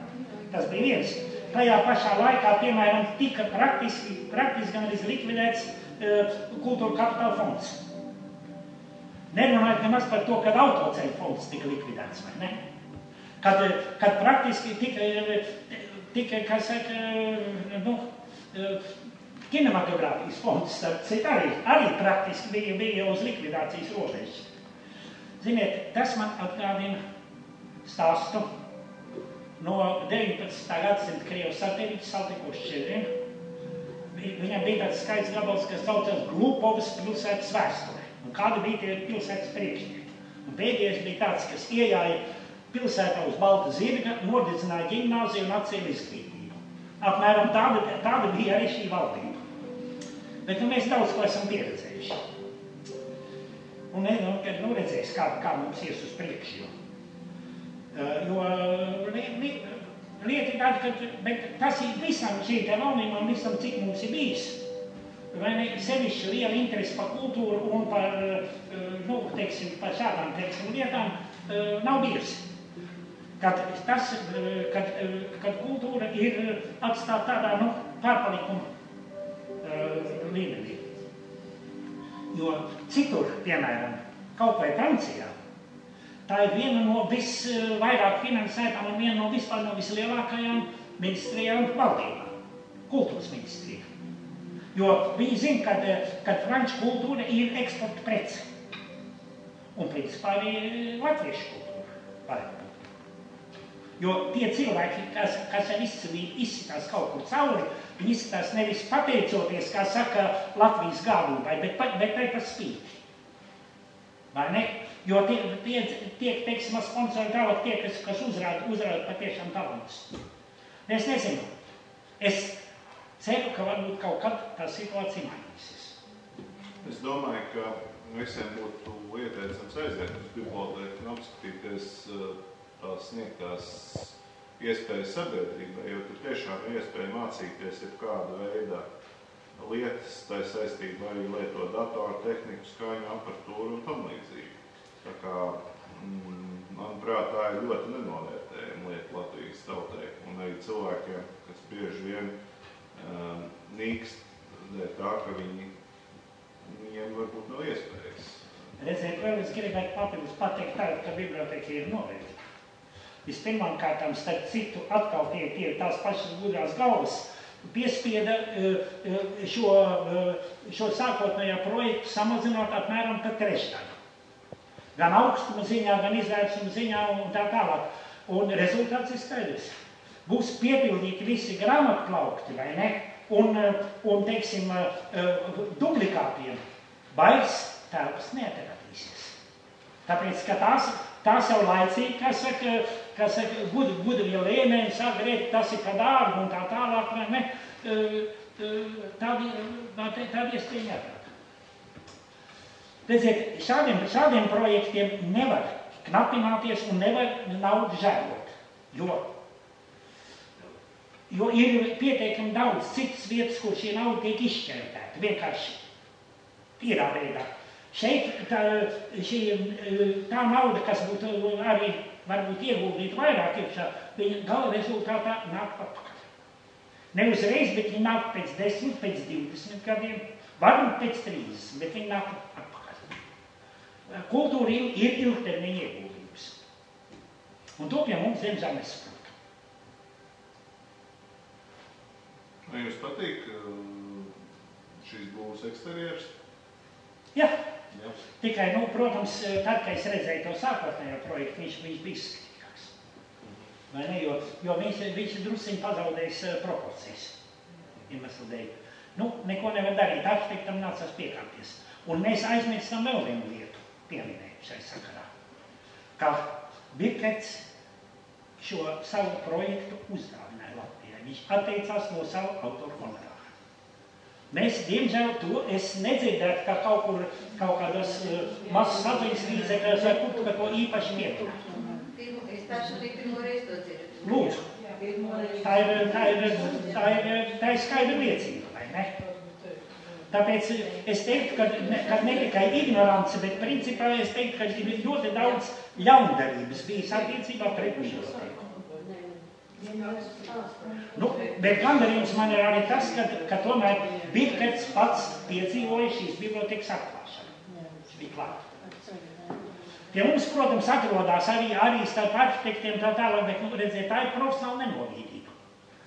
Tas bija viens. Tajā pašā laikā, piemēram, tika praktiski, praktiski gan arī likvidēts uh, kultūra kapitāla fonds. Nerunājot nemaz par to, kad autoceļu fonds tika likvidēts, vai ne? Kad, kad praktiski tika, eh, tika kā saka, eh, nu, kinematogrāfijas fonds, starp citu, arī, arī praktiski bija, bija uz likvidācijas robežas. Ziniet, tas man atgādina stāstu no 19. gadsimta Krievijas satēriķa Saltikos šķiedriem. Viņam bija tāds skaists gabals, kas saucās Glupovas pilsētas vēsture. Un kādi bija tie pilsētas priekšnieki? Un pēdējais bija tāds, kas iejāja pilsētā uz Balta zirga, nodedzināja ģimnāziju un atcēla izglītību. Apmēram tāda, tāda bija arī šī valdība. Bet nu, mēs daudz ko esam pieredzējuši. Un ne, nu, kad, nu, redzēs, kā, kā mums ies uz priekšu. Jo, Uh, jo li, li, lieta ir tāda, ka bet tas ir visam šī te valnībām, visam, cik mums ir bijis. Vai ne sevišķi liela interese par kultūru un par, uh, nu, teiksim, par šādām, teiksim, lietām uh, nav bijusi. Kad, tas, uh, kad, uh, kad kultūra ir atstāta tādā, nu, pārpalikuma uh, līmenī. Jo citur, piemēram, kaut vai Francijā, tā ir viena no visvairāk finansētām un viena no vispār no vislielākajām ministrijām valdībā - kultūras ministrija. Jo viņi zina, ka, ka franču kultūra ir eksporta prece. Un principā arī latviešu kultūra. varētu būt. Jo tie cilvēki, kas, kas ar izcilību izsitās kaut kur cauri, viņi izsitās nevis pateicoties, kā saka, Latvijas gādībai, bet, bet arī par spīti. Vai ne? Jo tie, tie, tie teiksim, tālāk tie, kas, kas uzrāda, uzrāda patiešām talantus. Es nezinu. Es ceru, ka varbūt kaut kad tā situācija mainīsies. Es domāju, ka visiem būtu ieteicams aiziet uz biblioteku un apskatīties eh, tās sniegtās iespējas sabiedrībai, jo tur tiešām ir iespēja mācīties jebkāda veida lietas, tā saistībā arī lietot datoru tehniku, skaņu aparatūru un tam līdzīgi. Tā kā, mm, manuprāt, tā ir ļoti nenovērtējama lieta Latvijas tautai un arī cilvēkiem, kas bieži vien um, nīkst dēļ tā, ka viņi, viņiem varbūt nav iespējas. Redziet, vēl es gribētu papildus pateikt tādu, ka biblioteka ir novērtīta. Vispirmām kārtām, starp citu, atkal tie, tie tās pašas gudrās galvas, piespieda šo, šo sākotnējo projektu samazinot apmēram par trešdaļu. Gan augstuma ziņā, gan izvēršuma ziņā un tā tālāk. Un rezultāts ir skaidrs. Būs piepildīti visi grāmatplaukti, vai ne? Un, un teiksim, duplikātiem vairs telpas neatradīsies. Tāpēc, ka tās, tās jau laicīgi, kā saka, kā saka gud, gudri jau lēmēji sāk rēt, tas ir pa dārgu un tā tālāk, vai ne? Tādi, tādi iespēja neatrada. Redziet, šādiem, šādiem projektiem nevar knapināties un nevar naudu žēlot. Jo, jo ir pietiekami daudz citas vietas, kur šī nauda tiek izšķērdēta. Vienkārši tīrā veidā. Šeit tā, šī, tā nauda, kas būtu arī varbūt ieguldīta vairāk iekšā, viņa gala rezultātā nāk atpakaļ. Ne uzreiz, bet viņi nāk pēc 10, pēc 20 gadiem, varbūt pēc 30, bet viņi nāk atpakaļ. Kultūra ir ilgtermiņa ieguldījums. Un to pie mums, diemžēl, nesaprot. Vai jums patīk šīs būvas eksterjers? Jā. Jā. Tikai, nu, protams, tad, kad es redzēju to sākotnējo projektu, viņš, viņš bija izskatīgāks. Vai ne? Jo, jo viņš, viņš drusciņi pazaudējis proporcijas. Iemeslu dēļ. Nu, neko nevar darīt. Arhitektam nācās piekāpties. Un mēs aizmirstam vēl vienu lietu pieminēju šai sakarā, ka Birkets šo savu projektu uzdāvināja Latvijai. Viņš atteicās no savu autoru honorāru. Mēs, diemžēl, to es nedzirdētu, ka kaut kur, kaut kādos uh, mazas saziņas līdzekļos vai kur par to īpaši pieminētu. Es pašu arī pirmo reizi to dzirdu. Lūdzu. Tā ir, tā ir, tā ir, tā ir skaidra liecība, vai ne? Tāpēc es teiktu, ka ne, ka ne tikai ignorance, bet principā es teiktu, ka ir ļoti daudz ļaundarības bijis attiecībā pret bibliotēku. Nu, bet gandarījums man ir arī tas, ka, ka tomēr Birkets pats piedzīvoja šīs bibliotekas atklāšanu. Viņš bija klāt. Pie mums, protams, atrodas arī, arī starp arhitektiem tā tālāk, bet, nu, redziet, tā ir profesionāla nenovīdība.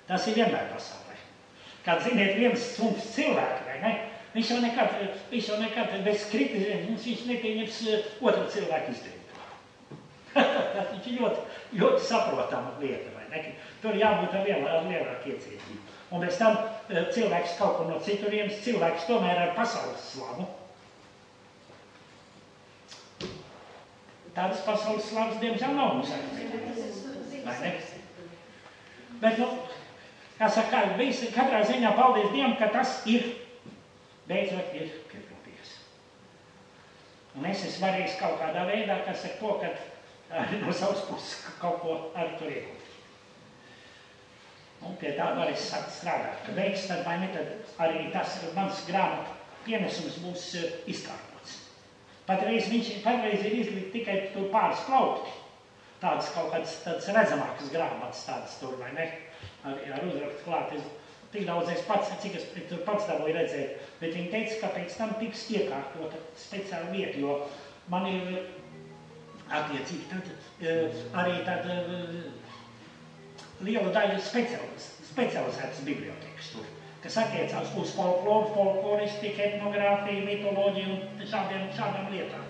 Tas ir vienmēr pasaulē. Kad, ziniet, viens suns cilvēki, vai ne? Viņš jau nekad, viņš jau nekad bez kritizēšanas, viņš nepieņems eh, otru cilvēku izdarīto. Tas viņš ir ļoti, ļoti saprotama lieta, vai ne? Tur jābūt ar lielāku iecietību. Un bez tam eh, cilvēks kaut kur no citurienes, cilvēks tomēr ar pasaules slavu. Tādas pasaules slavas, diemžēl, nav mums ne? Bet, nu, kā saka, visi, katrā ziņā paldies Dievam, ka tas ir beidzot ir piepildījies. Un es esmu varējis kaut kādā veidā, kas ar to, ka no savas puses kaut ko ar tur iegūt. Un pie tā var es sākt strādāt. Ka beigas tad vai ne, tad arī tas mans grāmatu pienesums būs izkārtots. Patreiz viņš patreiz ir izlikt tikai tur pāris plaukti. Tādas kaut kādas redzamākas grāmatas tādas tur, vai ne? Ar, ar uzrakstu klāt. Es tik daudz es pats, cik es pats dabūju redzēt, bet viņi teica, ka pēc tam tiks iekārtota speciāla vieta, jo man ir attiecīgi tad, eh, arī tad eh, liela daļa specializētas bibliotekas tur, kas attiecās uz folkloru, folkloristiku, etnogrāfiju, mitoloģiju un šādiem, šādām lietām.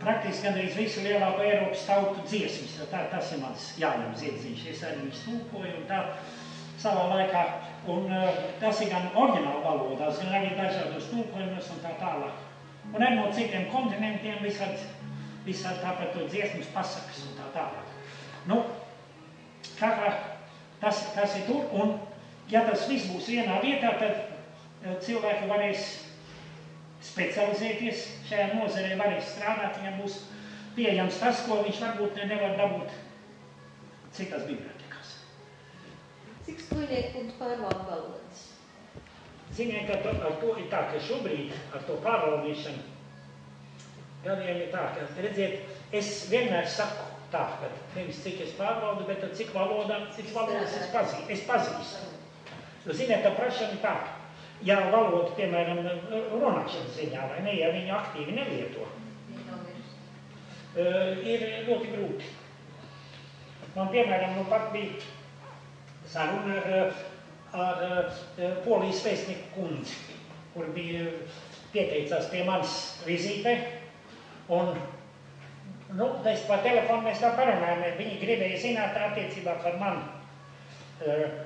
Praktiski gandrīz visu lielāko Eiropas tautu dziesmas, tā, tas ir mans Jāņem Ziedziņš, es arī viņus tūkoju un tā savā laikā. Un, uh, tas ir gan oriģināla valodās, gan arī dažādos tulkojumos un tā tālāk. Un arī no citiem kontinentiem visādi, visādi tāpat to dziesmas pasakas un tā tālāk. Nu, katrā tas, tas ir tur, un ja tas viss būs vienā vietā, tad uh, cilvēki varēs specializēties šajā nozarē, varēs strādāt, viņam būs pieejams tas, ko viņš varbūt nevar dabūt citās bibliotekās. Cik skolnieku un pārvaldu valodas? Ziniet, ka to, ar to ir tā, ka šobrīd ar to pārvaldīšanu gadiem ir tā, ka, redziet, es vienmēr saku tā, ka nevis cik es pārvaldu, bet cik valodām, cik valodas es, pazī, es pazīstu. Ziniet, ka prašana ir tā, ja valoda, piemēram, runāšanas ziņā, vai ne, ja viņu aktīvi nelieto, ir ļoti grūti. Man, piemēram, nu pat bija saruna ar, ar uh, polijas vēstnieku kundzi, kur bija pieteicās pie manis vizītē. Un, nu, es pa telefonu mēs tā parunājām, viņi gribēja zināt attiecībā par mani. Uh,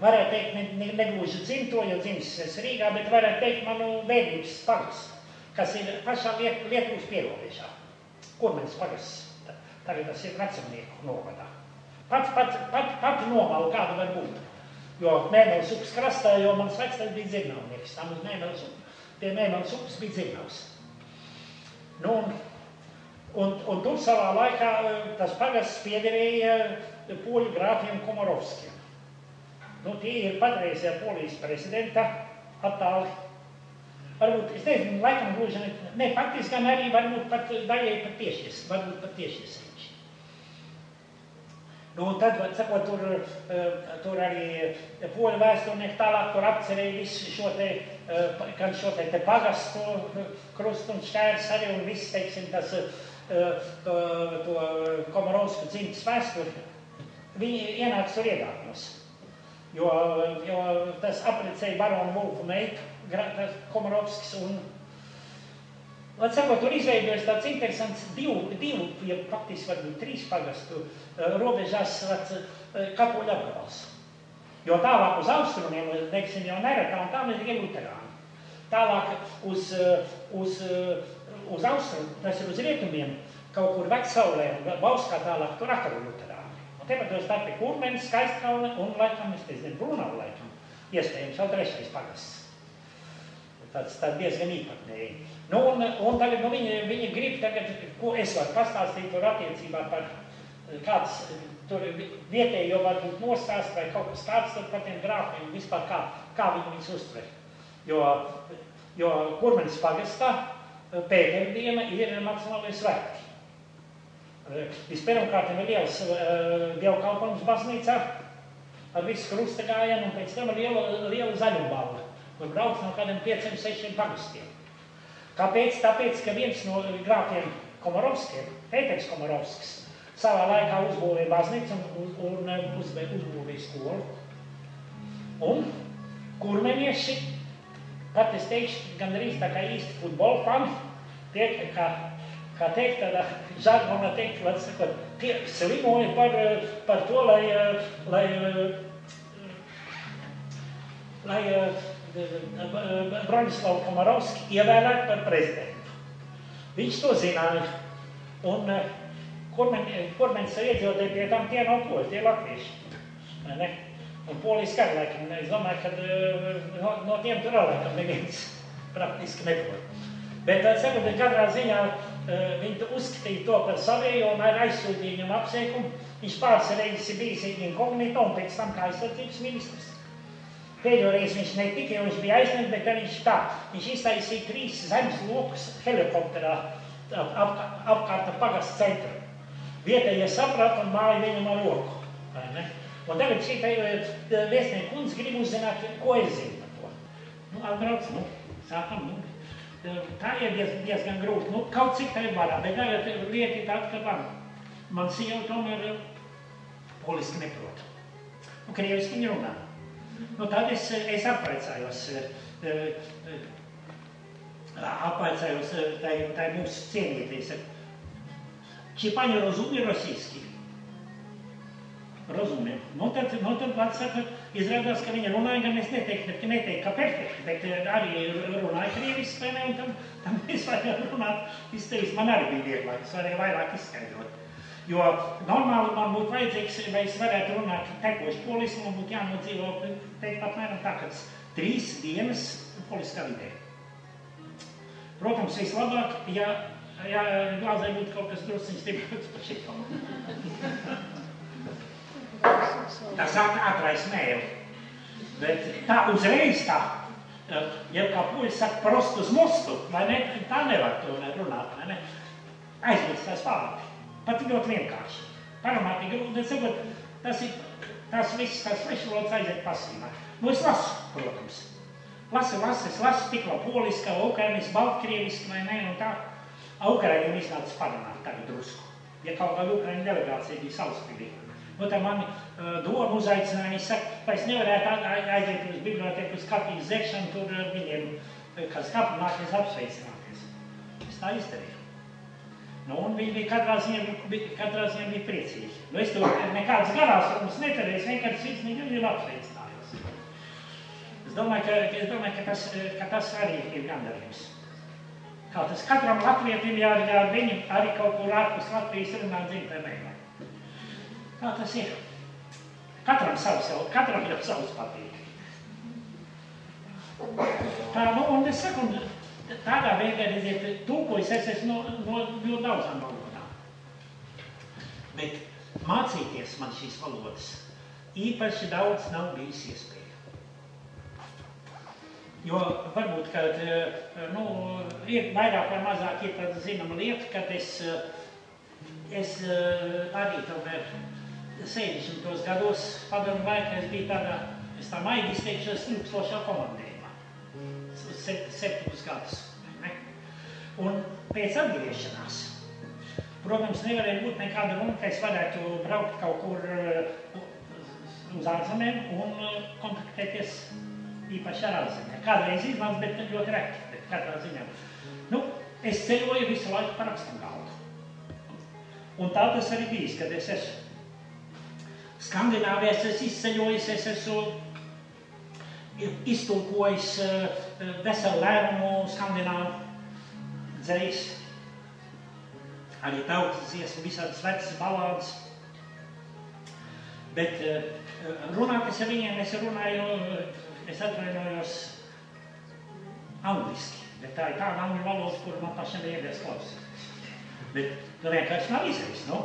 varētu teikt, ne, ne, negluži dzimto, jo dzimis es Rīgā, bet varētu teikt manu bērnības pagasts, kas ir pašā Liet, Lietuvas pierobežā. Kurmenis pagasts, tagad tas ir vecumnieku novadā. Pats, pats, pats, pats nomalu kādu var būt. Jo mēnesis upes krastā, jo mans vecais bija dzirnavnieks, tam uz mēnesis upes, pie mēnesis upes bija dzirnavs. Nu, un, un, un tur savā laikā tas pagasts piederēja poļu grāfiem Komorovskiem. Nu, tie ir patreizējā polijas prezidenta attāli. Varbūt, es nezinu, laikam gluži ne, ne faktiski, gan arī varbūt pat daļai pat tiešies, varbūt pat tiešies. Nu, tad, sakot, tur, tur arī poļu vēsturnieki tālāk tur apcerēja visu šo te, gan šo te, te pagastu krustu un šķērs arī un viss, teiksim, tas, to, to Komorovsku dzimtas vēsturi viņi ienāca tur iegātnos. Jo, jo tas aprecēja baronu Vulfu meitu, Komarovskis, un, Lai sakot, tur izveidojas tāds interesants divu, divu ja faktiski varbūt trīs pagastu robežās katoļu apgabals. Jo tālāk uz austrumiem, teiksim, jau neretā, un tā mēs tikai luterāni. Tālāk uz, uz, uz austrumu, tas ir uz rietumiem, kaut kur vecsaulē un Bauskā tālāk, tur atkal luterāni. Un te pat tā pie Kurmenes, Skaistkalne un, laikam, es nezinu, Brunava, laikam, iespējams, vēl trešais pagasts. Tāds, tāds diezgan īpatnēji. Nu, un, un tagad, nu, viņi, viņi grib tagad, ko es varu pastāstīt tur attiecībā par kāds tur vietēji jau varbūt nostāst vai kaut kas tāds tur par tiem grāfiem vispār kā, kā viņi viņus uztver. Jo, jo Kurmenes pagastā pēdējdiena ir nacionālais svētki. Vispirmkārt ir liels uh, dievkalpojums baznīcā ar visu krusta gājienu, un pēc tam ir liela, liela zaļumballa, kur brauc no kādiem pieciem, sešiem pagastiem. Kāpēc? Tāpēc, ka viens no grāfiem Komarovskiem, Pēters Komarovskis, savā laikā uzbūvēja baznīcu un, un, un uzbūvēja skolu. Un kurmenieši, pat es teikšu, gandrīz tā kā īsti futbola fani, tie, kā kā teikt, tādā žargonā teikt, var sakot, tie slimoja par, par to, lai, lai, lai Broņislavu Komarovski ievēlētu par prezidentu. Viņš to zināja. Un kurmeņas iedzīvotāji pie tam tie nav poļi, tie latvieši. Ne? Un polijas karalēkam, es domāju, ka no, no tiem tur laikam neviens praktiski neprot. Bet, sakot, katrā ziņā Eh, viņi uzskatīja to par savējo un ar aizsūtīja viņam apsveikumu. Viņš pāris reizes ir bijis inkognito un pēc tam kā aizsardzības ministrs. Pēdējo reizi viņš ne tikai viņš bija aizņemts, bet arī viņš tā. Viņš iztaisīja trīs zemes lokus helikopterā ap, ap, apkārt ap pagastu centru. Vietējie saprata un māja viņam ar roku. Un tagad šī eh, vēstnieka kundze grib uzzināt, ko es zinu par to. Nu, atbrauc, nu, sākam, nu, tā ir diez, diezgan grūti. Nu, kaut cik tā ir varā, bet tagad lieta ir tāda, ka man, man sieva tomēr poliski neprot. Nu, krieviski viņa runā. Nu, tad es, es apvaicājos, apvaicājos tai, tai mūsu cienītīs. Чи пані розуміє російський? Rozumiem. Nu, tad, nu, tad atsaka, izrādās, ka viņa runāja, gan es neteiktu, ka neteiktu, ka perfekti, bet eh, arī runāja krieviski, vai ne, un tam, tam es varēju runāt, izteikt, man arī bija vieglāk, es varēju vairāk izskaidrot. Jo normāli man būtu vajadzīgs, vai es varētu runāt tekoši poliski, man būtu jānodzīvo, teikt, apmēram tā, ka trīs dienas poliskā vidē. Protams, vislabāk, ja, ja glāzē būtu kaut kas drusciņš stiprāks par šito. Tas atraisa mēli. Bet tā uzreiz tā, ja kā puisis saka, prost uz mustu, vai ne, tā nevar to runāt, vai ne? Aizmirst tās vārdi. Pat ļoti vienkārši. Grūti, bet sakot, tas ir, tas viss, tas svešvalods aiziet pasīvā. Nu, es lasu, protams. Lasu, lasu, es lasu tikko poliska, ukrainiski, baltkrieviski, vai ne, un tā. Ukraiņiem iznāca parunāt tagad drusku. Ja kaut kāda Ukraiņa delegācija bija savspīdīga. Nu, tā mani uh, doma uzaicināja, viņi saka, vai es nevarētu aiziet uz bibliotēku, uz kafijas dzeršanu, tur viņiem, kas kapu nākties apsveicināties. Es tā izdarīju. Nu, un viņi bija katrā ziņā, bija, katrā ziņā bija priecīgi. Nu, es tur nekādas garās runas neturēju, es vienkārši sirsnīgi viņu apsveicinājos. Es domāju, ka, es domāju, ka, tas, ka tas arī ir gandarījums. Kā tas katram latvietim jādara, jā, viņi arī kaut kur ārpus Latvijas runā mēģināt. Tā tas ir. Katram savs, katram jau savs patīk. Tā, nu, un es saku, tādā veidā, redziet, tūkojas es esmu no, no ļoti daudzām valodām. Bet mācīties man šīs valodas īpaši daudz nav bijis iespēja. Jo varbūt, kad nu, ir vairāk vai mazāk ir tāda zināma lieta, kad es, es arī tomēr 70. gados padomu laikā es biju tādā, es tā maigi izteikšos, ilgstošā komandējumā. Septiņus gadus. Un pēc atgriešanās, protams, nevarēja būt nekāda runa, ka es varētu braukt kaut kur uh, uz ārzemēm un uh, kontaktēties īpaši ar ārzemēm. Kādreiz izmants, bet ļoti reti, bet katrā ziņā. Nu, es ceļoju visu laiku par akstam galdu. Un tā tas arī bijis, kad es esmu Skandināvijā es izceļojis, es esmu iztulkojis eh, veselu lēmumu skandināvu dzējs, arī tautas dziesmu, visādas vecas balādes. Bet eh, runāt es ar viņiem, es runāju, es atvainojos angliski, bet tā ir tāda angļu valoda, kur man pašam ir iebies klausīties. Bet tu vienkārši nav izdevies, nu?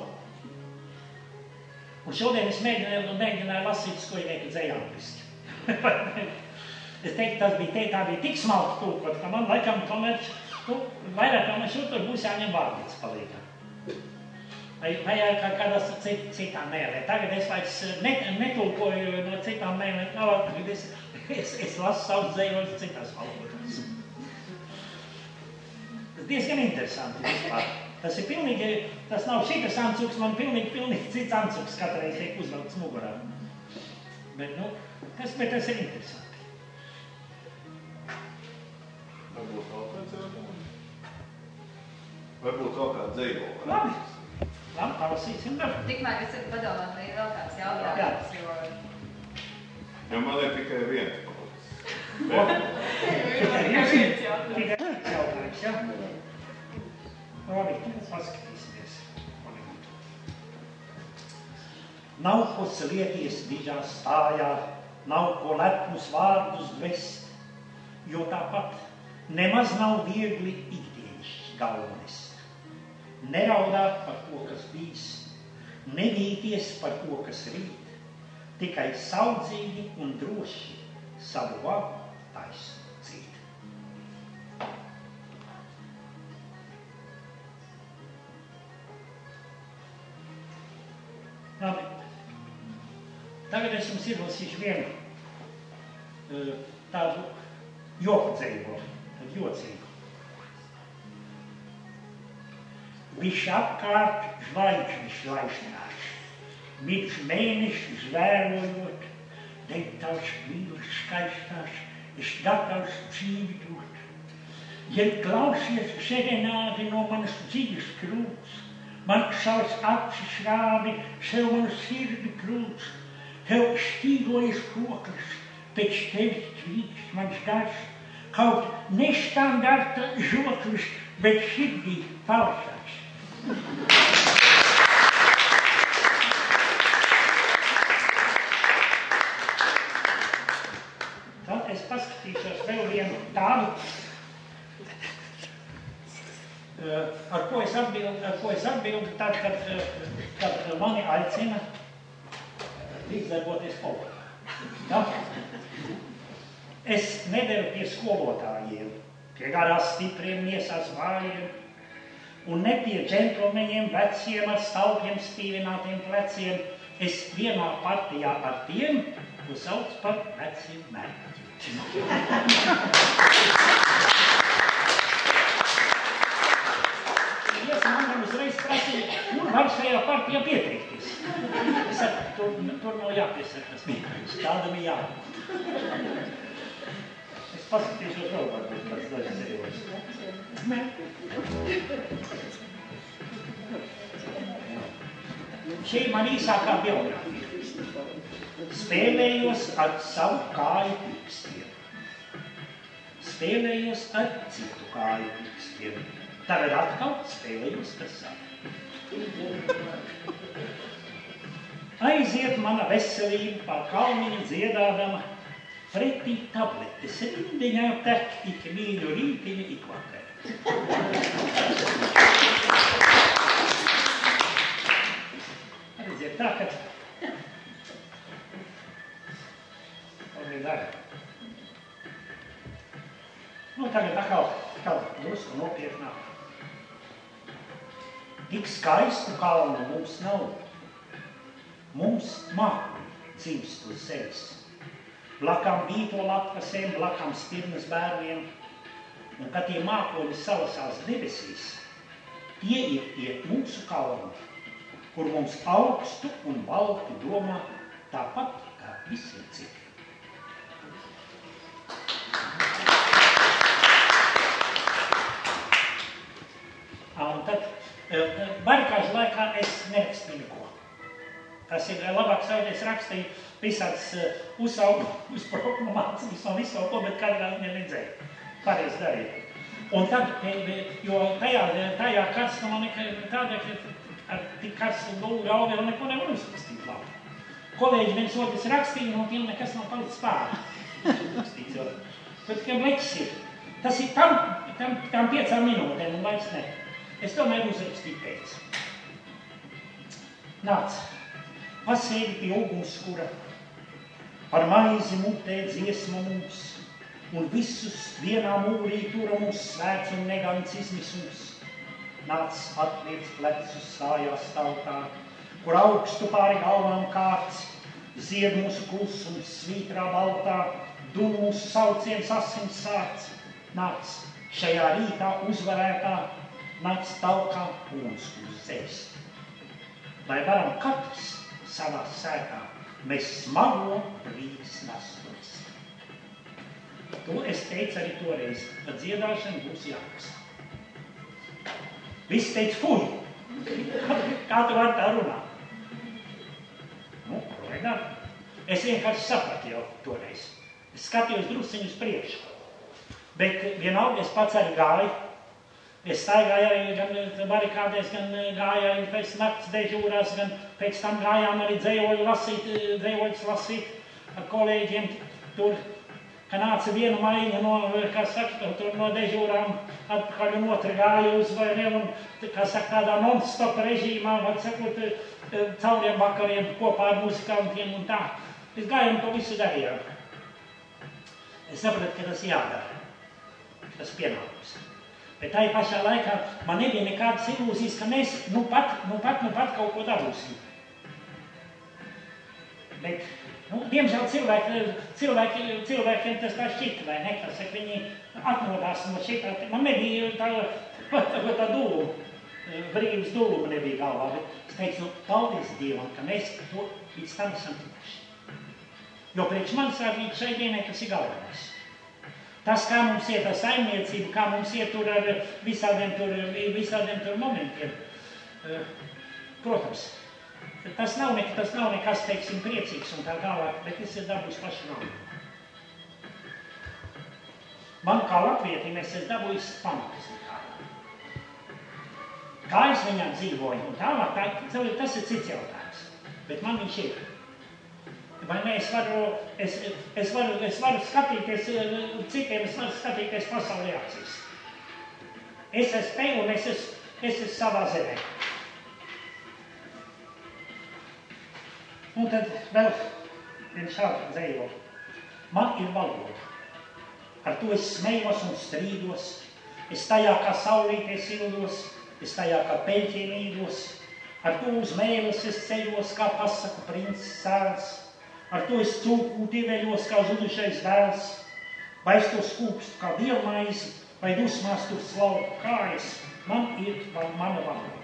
Un šodien es mēģināju, mēģināju lasīt skojnieku dzēju angliski. es teiktu, tas bija, te, tā bija tik smalki tūkot, ka man laikam tomēr, nu, vairāk no man šur būs jāņem vārdīts palīgā. Vai, vai kā kādās cit, citām mēlē. Tagad es vairs net, netulkoju no citām mēlēm, no, es, es, es lasu savus dzējos citās valodās. Tas diezgan interesanti vispār. Tas ir pilnīgi, tas nav šitas ancuks, man pilnīgi, pilnīgi cits ancuks katreiz tiek uzvelkts mugurā. Bet, nu, tas, bet tas ir interesanti. Varbūt vēl kāds jautājums? Varbūt vēl kāds dzējola. Labi. Labi, palasīsim dažu. Tikmēr es varu padomāt, vai ir vēl kāds jautājums, jo... Jo man ir tikai viens palicis. Tikai viens jautājums, jā? Labi, paskatīsimies. Nav ko slieties dižā stājā, nav ko lepnus vārdus dvest, jo tāpat nemaz nav viegli ikdienišķi galvenais. Neraudāt par to, kas bijis, nevīties par to, kas rīt, tikai saudzīgi un droši savu vagu Tagad es jums ielasīšu vienu uh, tādu joku dzīvolu, tādu jocīgu. Viņš apkārt zvaigžņu slaišņās, midž mēneši zvērojot, degtās mīlas skaistās, es gatavs dzīvi dot. Ja klausies serenādi no manas dzīves krūts, man savas acis rādi, sev manu sirdi krūts, tev stīgojas koklis, pēc tevis tvīks mans gars, kaut nestandarta žoklis, bet sirdī falsāks. Tad es paskatīšos vēl vienu tādu. Ar ko es atbildu, ar ko es atbildu tad, kad, kad mani aicina līdzdarboties politikā. Ja? Es nedevu pie skolotājiem, pie garās stipriem, miesās vājiem, un ne pie džentlmeņiem, veciem ar stalpiem stīvinātiem pleciem. Es vienā partijā ar tiem, ko sauc par veciem mērķiem. Es prasīju, kur var šajā partijā pieteikties. Es saku, tur, tur nav jāpiesaka smīkājums, tādam ir jābūt. Es paskatīšos vēl varbūt kāds dažas ejos. Šī ir man īsākā biogrāfija. Spēlējos ar savu kāju pirkstiem. Spēlējos ar citu kāju pirkstiem. Tagad atkal spēlējos ar savu. Aiziet mana veselība pār kalniņu dziedādama pretī tabletes rindiņā tek ik mīļu rītiņu ik vakar. Redziet, tā, ka Paldies, dara. Nu, tagad atkal, atkal drusku nopietnāk. Tik skaistu kalnu mums nav. Mums mākli dzimst uz zemes. Blakām bīto latvasēm, blakām stirnas bērniem. Un kad tie mākoņi salasās debesīs, tie ir tie mūsu kalni, kur mums augstu un valku domā tāpat kā visiem citiem. Un tad barikāžu laikā es nerakstīju neko. Tas ir labāk saudies rakstīju visāds uzsaukumu, uzprogramācijas un visu ko, bet kādā viņa nedzēja. Pareizi darīja. Un tad, jo tajā, tajā karstumā tādā, ka ar tik karstu dūlu galvu vēl neko nevar uzrakstīt labi. Kolēģi viens otrs rakstīja, no tiem nekas nav palicis pāri. Uzrakstīts jau. Bet, ka bleķis ir, tas ir tam, tam, tam piecām minūtēm un laiks ne. Es tomēr uzrakstīju pēc. Nāc, pasēdi pie ugunskura, par maizi mutē dziesma mums, un visus vienā mūrī tura mums svēts un negants izmisums. Nāc, atliec plecus stājās tautā, kur augstu pāri galvām kārts, zied mūsu klusums svītrā baltā, mūsu sauciens asins sārts. Nāc, šajā rītā uzvarētā, nāc talkā ugunskurs zemes. Lai varam katrs savā sētā mēs smago brīdis nesturis. To es teicu arī toreiz, ka dziedāšana būs jāmaksā. Viss teica, fuj, kā tu vari tā runāt? Nu, dara? Es vienkārši sapratu jau toreiz. Es skatījos drusciņu uz priekšu. Bet vienalga es pats arī gāju. Es staigāju arī gan barikādēs, gan gāju arī pēc nakts dežūrās, gan pēc tam gājām arī dzējoļu lasīt, dzējoļus lasīt ar kolēģiem tur ka nāca viena maiņa no, kā saka, tur no dežūrām atpakaļ un otra gāja uz vai ne, un, kā saka, tādā non-stop režīmā, var sakot, cauriem vakariem kopā ar muzikantiem un tā. Mēs gājām to visu darījām. Es sapratu, ka tas jādara. Tas pienākums. Bet tā pašā laikā man nebija nekādas ilūzijas, ka mēs nu pat, nu pat, nu pat kaut ko dabūsim. Bet Nu, diemžēl cilvēki, cilvēki, cilvēkiem tas tā šķita, vai ne? Tas, viņi atmodās no šitā. Man nebija tā, tā, tā, tā dūluma, brīvas dūluma nebija galvā, bet es teicu, nu, paldies Dievam, ka mēs to līdz tam esam tikuši. Jo priekš manis arī šai dienai tas ir galvenais. Tas, kā mums iet ar saimniecību, kā mums iet tur ar visādiem tur, visādiem tur momentiem. Protams, Tas nav, ne, tas nav nekas, teiksim, priecīgs un tā tālāk, bet tas ir dabūjis pašu naudu. Man kā latvietim es esmu dabūjis pamatas nekādā. Kā es viņā dzīvoju un tālāk, tā, tas ir cits jautājums. Bet man viņš ir. Vai ne, es varu, es, es varu, es varu skatīties citiem, es varu skatīties pasaulē acīs. Es esmu te un es esmu, es esmu savā zemē. Un tad vēl viens šāds dzējos. Man ir valoda. Ar to es smējos un strīdos. Es tajā kā saulītē sildos, es tajā kā peļķī mīdos. Ar to uz mēles es ceļos, kā pasaku princis sēls. Ar to es cūku diveļos, kā zudušais dēls. To skūpstu kā dievmaizi, vai dusmās tur slauku kājas. Man ir mana valoda.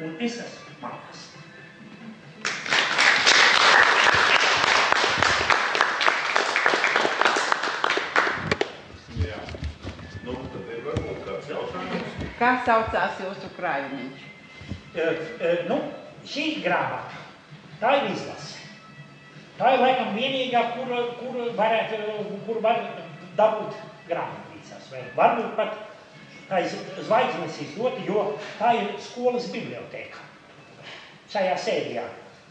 Un es esmu. Jā. Nu. Kā saucās jūsu krājums? E, e, nu, šī grāmata, tā ir izlase. Tā ir laikam vienīgā, kur, kur, varētu, kur var dabūt grāmatnīcās. Vai varbūt pat tā ir zvaigznes izdota, jo tā ir skolas biblioteka šajā sērijā.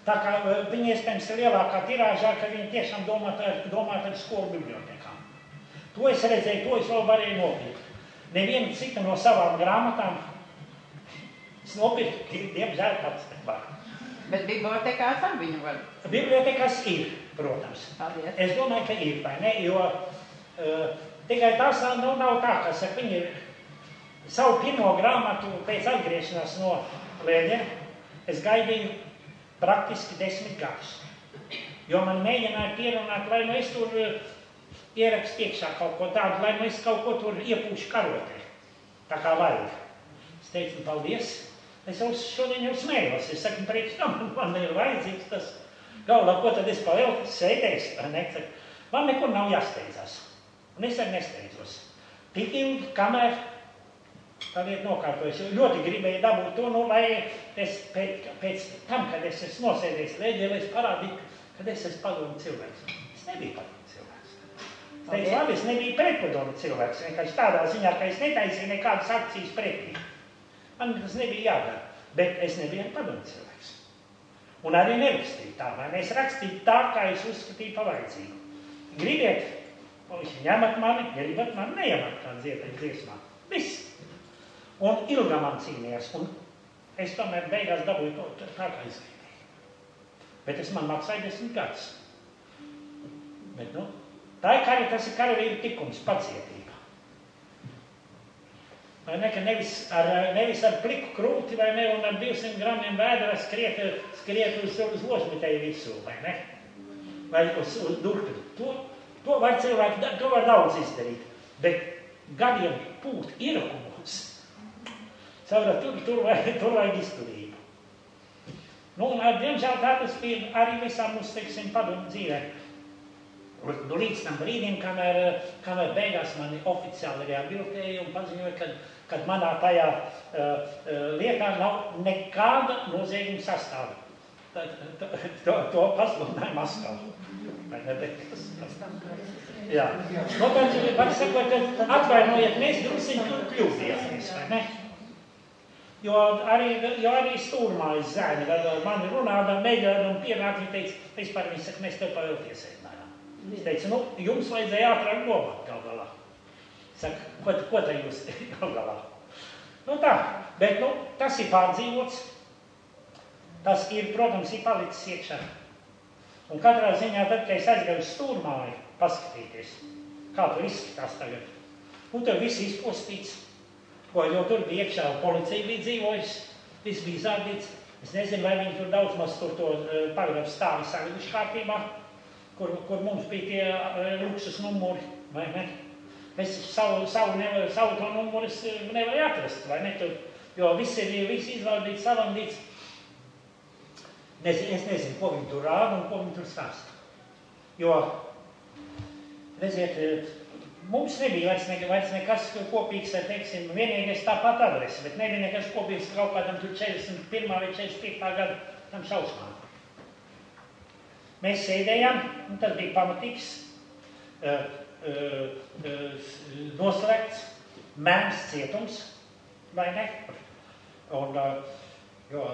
Tā kā viņi iespējams ir lielākā tirāžā, ka viņi tiešām domāta domāt ar skolu bibliotekām. To es redzēju, to es vēl varēju nopirkt. Neviena cita no savām grāmatām es nopirku, diemžēl pats nevar. Bet bibliotekās ar viņu var. Bibliotekas ir, protams. Paldies. Es domāju, ka ir, vai ne? Jo uh, tikai tas nu, nav tā, ka saka, viņi savu pirmo grāmatu pēc atgriešanās no Lēņa. Es gaidīju praktiski desmit gadus. Jo man mēģināja pierunāt, lai nu es tur uh, ierakstu iekšā kaut ko tādu, lai nu es kaut ko tur iepūšu karotē. Tā kā vajag. Es teicu, paldies. Es jau šodien jau smējos. Es saku, priekš tam man ir vajadzīgs tas. Galvā, ko tad es pavēlu, sēdēs, vai ne? Saku, Man nekur nav jāsteidzās. Un es arī nesteidzos. Tik ilgi, kamēr tā lieta nokārtojas. Jo ļoti gribēju dabūt to, nu, lai es pēc, pēc tam, kad es esmu nosēdies lēģē, lai es parādītu, kad es esmu padomu cilvēks. Es nebiju padomu cilvēks. Es teicu, labi, es nebiju pretpadomu cilvēks. Vienkārši tādā ziņā, ka es netaisīju nekādas akcijas pretī. Man tas nebija jādara. Bet es nebiju padomu cilvēks. Un arī nerakstīju tā, vai? Es rakstīju tā, kā es uzskatīju pa vajadzīgu. Gribiet, ņemat mani, gribat mani, neiemat kā dziedēt dziesmā. Viss. Un ilgi man cīnījās, un es tomēr beigās dabūju to tā, kā izgribēju. Bet tas man maksāja desmit gadus. Bet, nu, tā ir kara, tas ir karavīru tikums, pacietība. Vai ne, ka nevis ar, nevis ar pliku krūti vai ne, un ar 200 gramiem vēdera skriet, skriet uz, uz losmitēju visu, vai ne? Vai uz, uz durpi. To, to var cilvēki, to var daudz izdarīt. Bet gadiem pūt ierakumos, savukārt tur, tur, vajag, tur vajag izturību. Nu, un, diemžēl tā tas bija arī visām mūsu, teiksim, padomu dzīvē. Nu, līdz tam brīdim, kamēr, kamēr beigās mani oficiāli rehabilitēja un paziņoja, ka, kad manā tajā uh, lietā nav nekāda nozieguma tā, to, to pasludināja Maskava. Jā. Nu, tad, var sakot, atvainojiet, mēs drusiņi tur kļūdījāmies, vai ne? Jo arī, jo arī stūrmājas zēni ar mani runāja, mēģināja un pienāca, viņi teica, vispār viņi saka, mēs tev pavēl tiesēdinājām. Es teicu, nu, jums vajadzēja ātrāk domāt gal galā. Saka, ko, ko te jūs gal galā? Nu tā, bet, nu, tas ir pārdzīvots. Tas ir, protams, ir palicis iekšā. Un katrā ziņā, tad, kad es aizgāju uz stūrmāju, paskatīties, kā tur izskatās tagad, un tur viss izpostīts, ko jau tur bija iekšā, policija bija dzīvojusi, viss bija zādīts. Es nezinu, vai viņi tur daudz maz tur to uh, paragrafu stāvi salikuši kārtībā, kur, kur mums bija tie uh, luksus numuri, vai ne? Es savu, savu, nevar, savu to numuru es nevaru atrast, vai ne? Tur, jo viss ir viss izvaldīts, savandīts. Nezinu, es nezinu, ko viņi tur rāda un ko viņi tur stāsta. Jo, redziet, mums nebija vairs, ne, vairs nekas kopīgs teiksim, vienīgais tāpat adrese, bet nebija nekas kopīgs kaut kādam tur 41. vai 45. gada tam šausmām. Mēs sēdējām, un tas bija pamatīgs, uh, noslēgts, mēms cietums, vai ne? Un, uh, jo,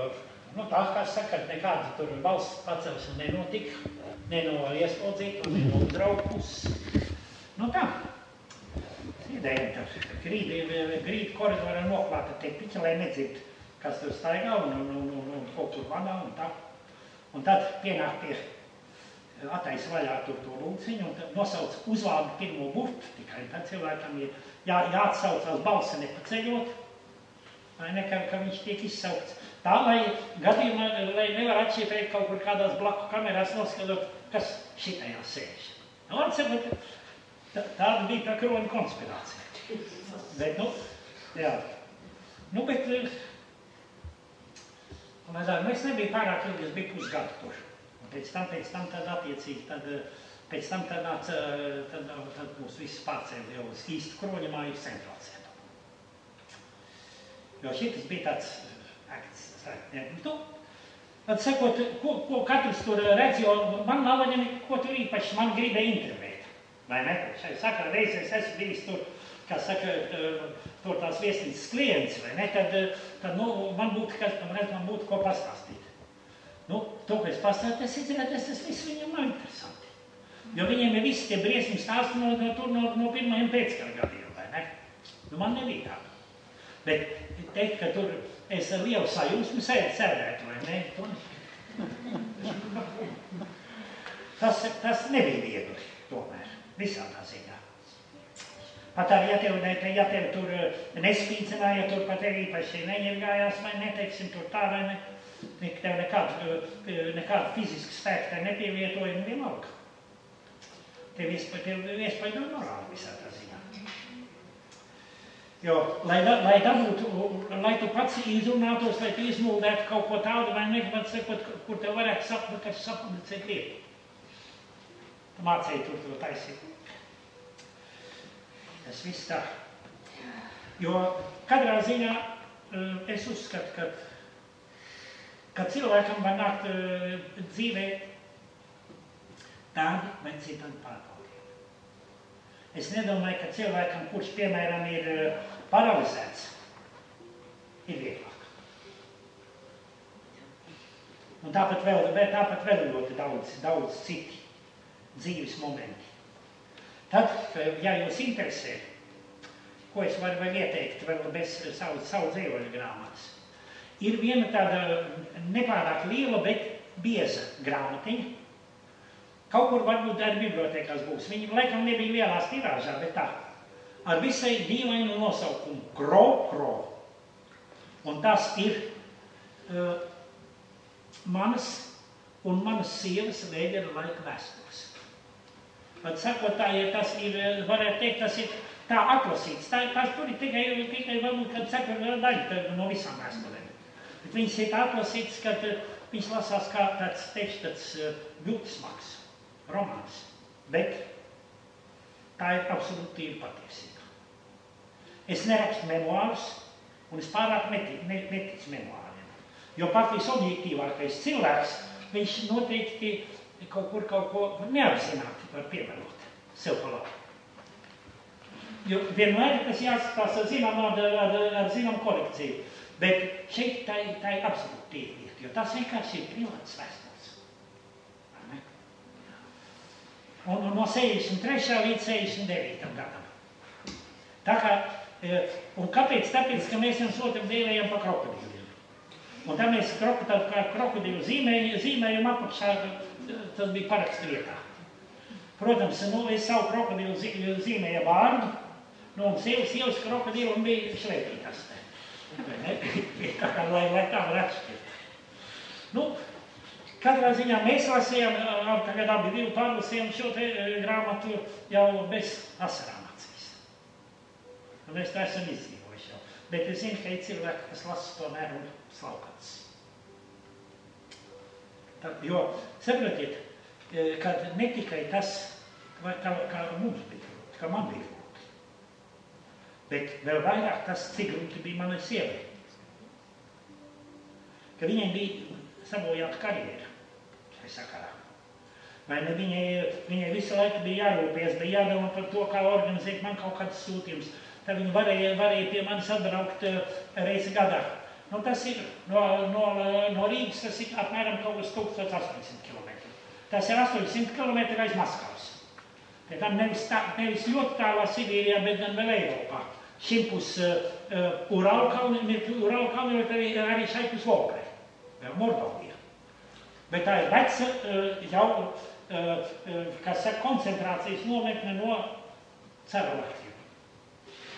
nu, tā kā saka, nekāda tur balss pacelšana nenotika, ne no ieslodzītu, ne no draugu puses. Nu tā, sēdējam tur, grīd, grīd koridorā noklāta tepiņa, lai nedzird, kas tur staigā un, un, un, un, un kaut kur vadā un tā. Un tad pienāk pie attaisa vaļā tur to lūciņu un nosauc uzvārdu pirmo burtu, tikai tad cilvēkam ir jā, jāatsaucās balsi nepaceļot, vai ne, ka, ka viņš tiek izsaukts. Tā, lai gadījumā, lai nevar atšķirēt kaut kur kādās blaku kamerās noskatot, kas šitajā sēž. Nu, atcerat, tā, tāda bija tā kroņa konspirācija. Bet, nu, jā. Nu, bet Un mēs, mēs nebija pārāk ilgi, es biju pusgadu tur. Pēc tam, pēc tam tad attiecīgi, tad, pēc tam tad nāca, tad, tad mūs visus pārcēla jau uz īstu kroņa māju centrālcietu. Jo šitas bija tāds akts, ne, nu, Tad sakot, ko, ko katrs tur redz, jo man nav viņa, ko tur īpaši man gribēja intervēt. Vai ne? Šai sakarā reizēs esmu bijis tur, kā saka, tur tās viesnīcas klients, vai ne? Tad, tad nu, man būtu, kas tam redz, man būtu ko pastāstīt. Nu, to, ko es pastāstīju, izredzēju, tas viss viņam nav interesanti. Jo viņiem ir visi tie briesmi stāsti no, no, no, no, no pirmajiem pēckara gadiem, vai ne? Nu, man nebija tā. Bet teikt, ka tur es ar lielu sajūsmu sēdētu, vai ne? To... tas, tas nebija viegli tomēr, visādā ziņā. Pat arī, ja tev, ne, ja tev tur nespīdzināja, tur pat arī īpaši neņemgājās, vai neteiksim tur tā, vai ne, tev nekādu, nekādu fizisku spēku te nepievietoja, nu vienalga. Tev iespaido morāli visā tā ziņā. Jo, lai, lai dabūtu, lai tu pats izrunātos, lai tu izmuldētu kaut ko tādu, vai nekad sakot, kur tev varētu sapnot, kas sapublicēt lietu. Tu mācīji tur to taisīt. Tas viss tā. Jo katrā ziņā es uzskatu, ka, ka cilvēkam var nākt dzīvē tādi vai citādi pārbaudījumi. Es nedomāju, ka cilvēkam, kurš, piemēram, ir paralizēts, ir vieglāk. Un tāpat vēl, tāpat vēl ļoti daudz, daudz citi dzīves momenti. Tad, ja jūs interesē, ko es varu vēl ieteikt, vēl bez savu, savu dzīvoļu grāmatas, ir viena tāda nepārāk liela, bet bieza grāmatiņa. Kaut kur varbūt arī bibliotekās būs. Viņa laikam nebija lielā tirāžā, bet tā. Ar visai dīvainu nosaukumu Kro, Kro. Un tas ir uh, manas un manas sievas vēdera laika vēstures. Pat sakot, tā, ja tas ir, varētu teikt, tas ir tā atlasīts. Tā, tas tur ir tikai, tikai varbūt, kad saka, daļa no visām vēsturēm. Viņas ir atlasīts, kad viņas lasās kā tāds, teikšu, tāds viltsmaks, romāns. Bet tā ir absolūti tīra patiesība. Es nerakstu memoārus, un es pārāk neticu, neticu memoāriem. Jo pat visobjektīvākais cilvēks, viņš noteikti kaut kur kaut ko neapzināti var pievēlot sev pa labu. Jo vienmēr tas jāskatās ar zinām, ar, ar, ar zinām korekciju. Bet šeit tā, tā ir absolūti tīrlieta, jo tas vienkārši ir privāts vēstures. Un, un no 63. līdz 69. gadam. Tā kā, un kāpēc? Tāpēc, ka mēs viens otram dēlējam pa krokodīliem. Un tā mēs krokodīlu zīmējam, zīmējam apakšā tas bija parakstu vietā. Protams, nu, es savu krokodilu zīmēju vārdu, nu, un sievas, sievas krokodilu bija šlepītas. Tā kā, lai, lai tā var atšķirt. Nu, katrā ziņā mēs lasījām, tagad abi divi pārlasījām šo te grāmatu jau bez asarām acīs. Un mēs tā esam izdzīvojuši jau. Bet es zinu, ka ir cilvēki, kas lasa tomēr un slaukats. Jo, saprotiet, kad ne tikai tas, kā, kā mums bija grūti, kā man bija grūti, bet vēl vairāk tas, cik grūti bija manai sievai. Ka viņai bija sabojāta karjera sakarā. Vai ne viņai, viņai visu laiku bija jārūpēs, bija jādomā par to, kā organizēt man kaut kādas sūtījumus. Tad viņi varēja, varēja pie manis atbraukt reizi gadā. Nu, tas ir no, no, no Rīgas, tas ir apmēram kaut kas 1800 km. Tas ir 800 km aiz Maskavas. Pēc tam nevis, tā, nevis ļoti tālā Sibīrijā, bet gan vēl Eiropā. Šimpus uh, Uralkalni, Uralkalni, bet arī, arī šeit uz Volgai, vēl Mordovija. Bet tā ir veca uh, jau, kas saka, koncentrācijas nometne no Cerulaktiem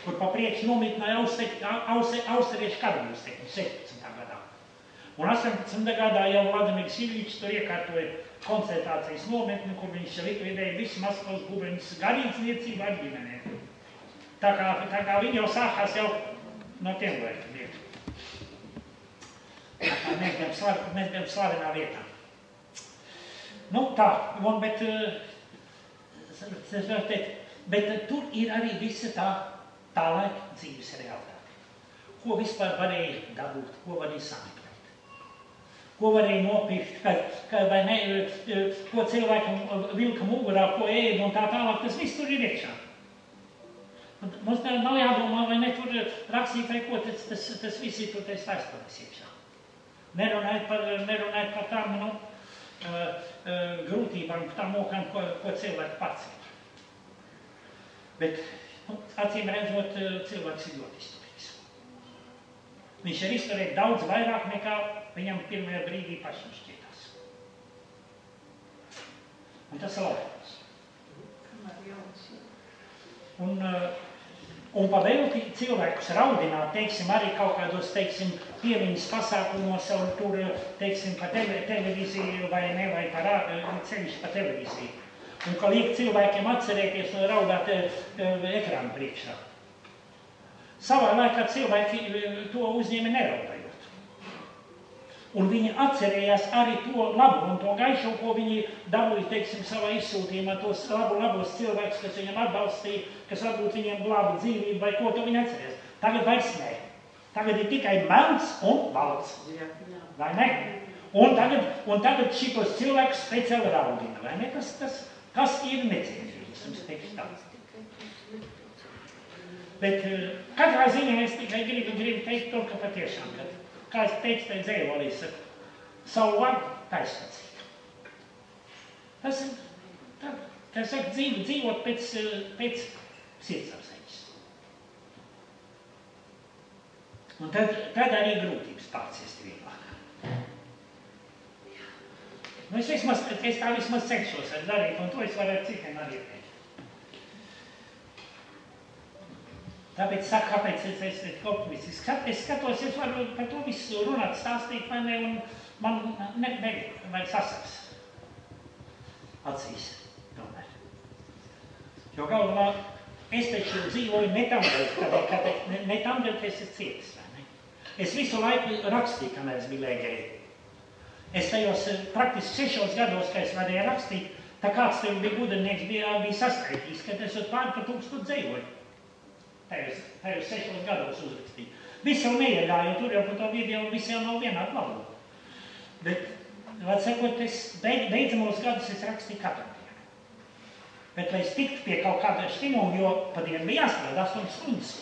kur pa priekšu nomitināja austriešu karaļustekņu 16. gadā. Un 18. gadā jau Vladimirs Iljičs tur iekārtoja koncentrācijas nometni, kur viņš likvidēja visu Maskavas guberņas garīdzniecību ar ģimenēm. Tā kā, tā kā viņi jau sākās jau no tiem laikiem. Mēs bijām, slav, mēs bijām slavenā vietā. Nu, tā, un, bet, eh, teikt, bet eh, tur ir arī visa tā, tā laika dzīves realitāte. Ko vispār varēja dabūt, ko varēja sameklēt. Ko varēja nopirkt, ka, ka vai ne, eh, ko cilvēkam vilka mugurā, ko ēd un tā tālāk, tas viss tur ir iekšā. Mums tā nav jādomā, vai ne tur rakstīt vai ko, tas, tas, tas viss ir tur tais vēstures iekšā. Nerunājot par, nerunājot par tām, nu, grūtībām, tām mokām, ko, ko cilvēki pats ir. Bet, nu, acīm redzot, cilvēks ir ļoti izturīgs. Viņš ir izturējis daudz vairāk nekā viņam pirmajā brīdī pašam šķietās. Un tas ir labi. Un, uh, Un pavēlti cilvēkus raudināt, teiksim, arī kaut kādos, teiksim, piemiņas pasākumos, un tur, teiksim, pa tele, televīziju vai ne, vai par ceļš pa televīziju. Un ka liek cilvēkiem atcerēties un raudāt e, ekrānu priekšā. Savā laikā cilvēki to uzņēma neraudājot. Un viņi atcerējās arī to labo un to gaišo, ko viņi dabūja, teiksim, savā izsūtījumā, tos labu, labos cilvēkus, kas viņam atbalstīja, kas varbūt viņiem glāba dzīvību vai ko, to viņi atcerējās. Tagad vairs nē. Tagad ir tikai melns un balts. Vai ne? Un tagad, un tagad šitos cilvēkus speciāli raudina, vai ne? Tas, tas, tas ir necienīgs, jums teiks tā. Bet eh, katrā ziņā es tikai gribu, gribu teikt to, ka patiešām, kad kā es teicu, tai dzēvolī saka, savu vārdu taisnācīgi. Tas ir, tā, kā saka, dzīvo, dzīvot pēc, pēc sirdsapziņas. Un tad, tad arī grūtības pārciest vieglāk. Nu, es, vismaz, es tā vismaz cenšos ar darīt, un to es varu ar citiem arī teikt. Tāpēc, saka, kāpēc es esmu optimists? Es skatos, es varu par to visu runāt, stāstīt, ne, un man ne, ne, vai sasaks acīs tomēr. Jo galvenā, es taču dzīvoju ne tam kad, ne, ne tam ka es esmu cietis, vai ne? Es visu laiku rakstīju, kamēr es biju lēgēji. Es tajos praktiski sešos gados, kad es varēju rakstīt, tā kāds tev bija gudrnieks, bija, bija saskaitījis, ka es pār par tūkstotu dzīvoju tajos, tajos sešos gados uzrakstīja. Viss jau neiegāja, jo tur jau par to video viss jau nav vienādi labu. Bet, var sakot, es beid, beidzamos gadus es rakstīju katru dienu. Bet, lai es tiktu pie kaut kāda stimula, jo pa dienu bija jāstrādā 8 stundas,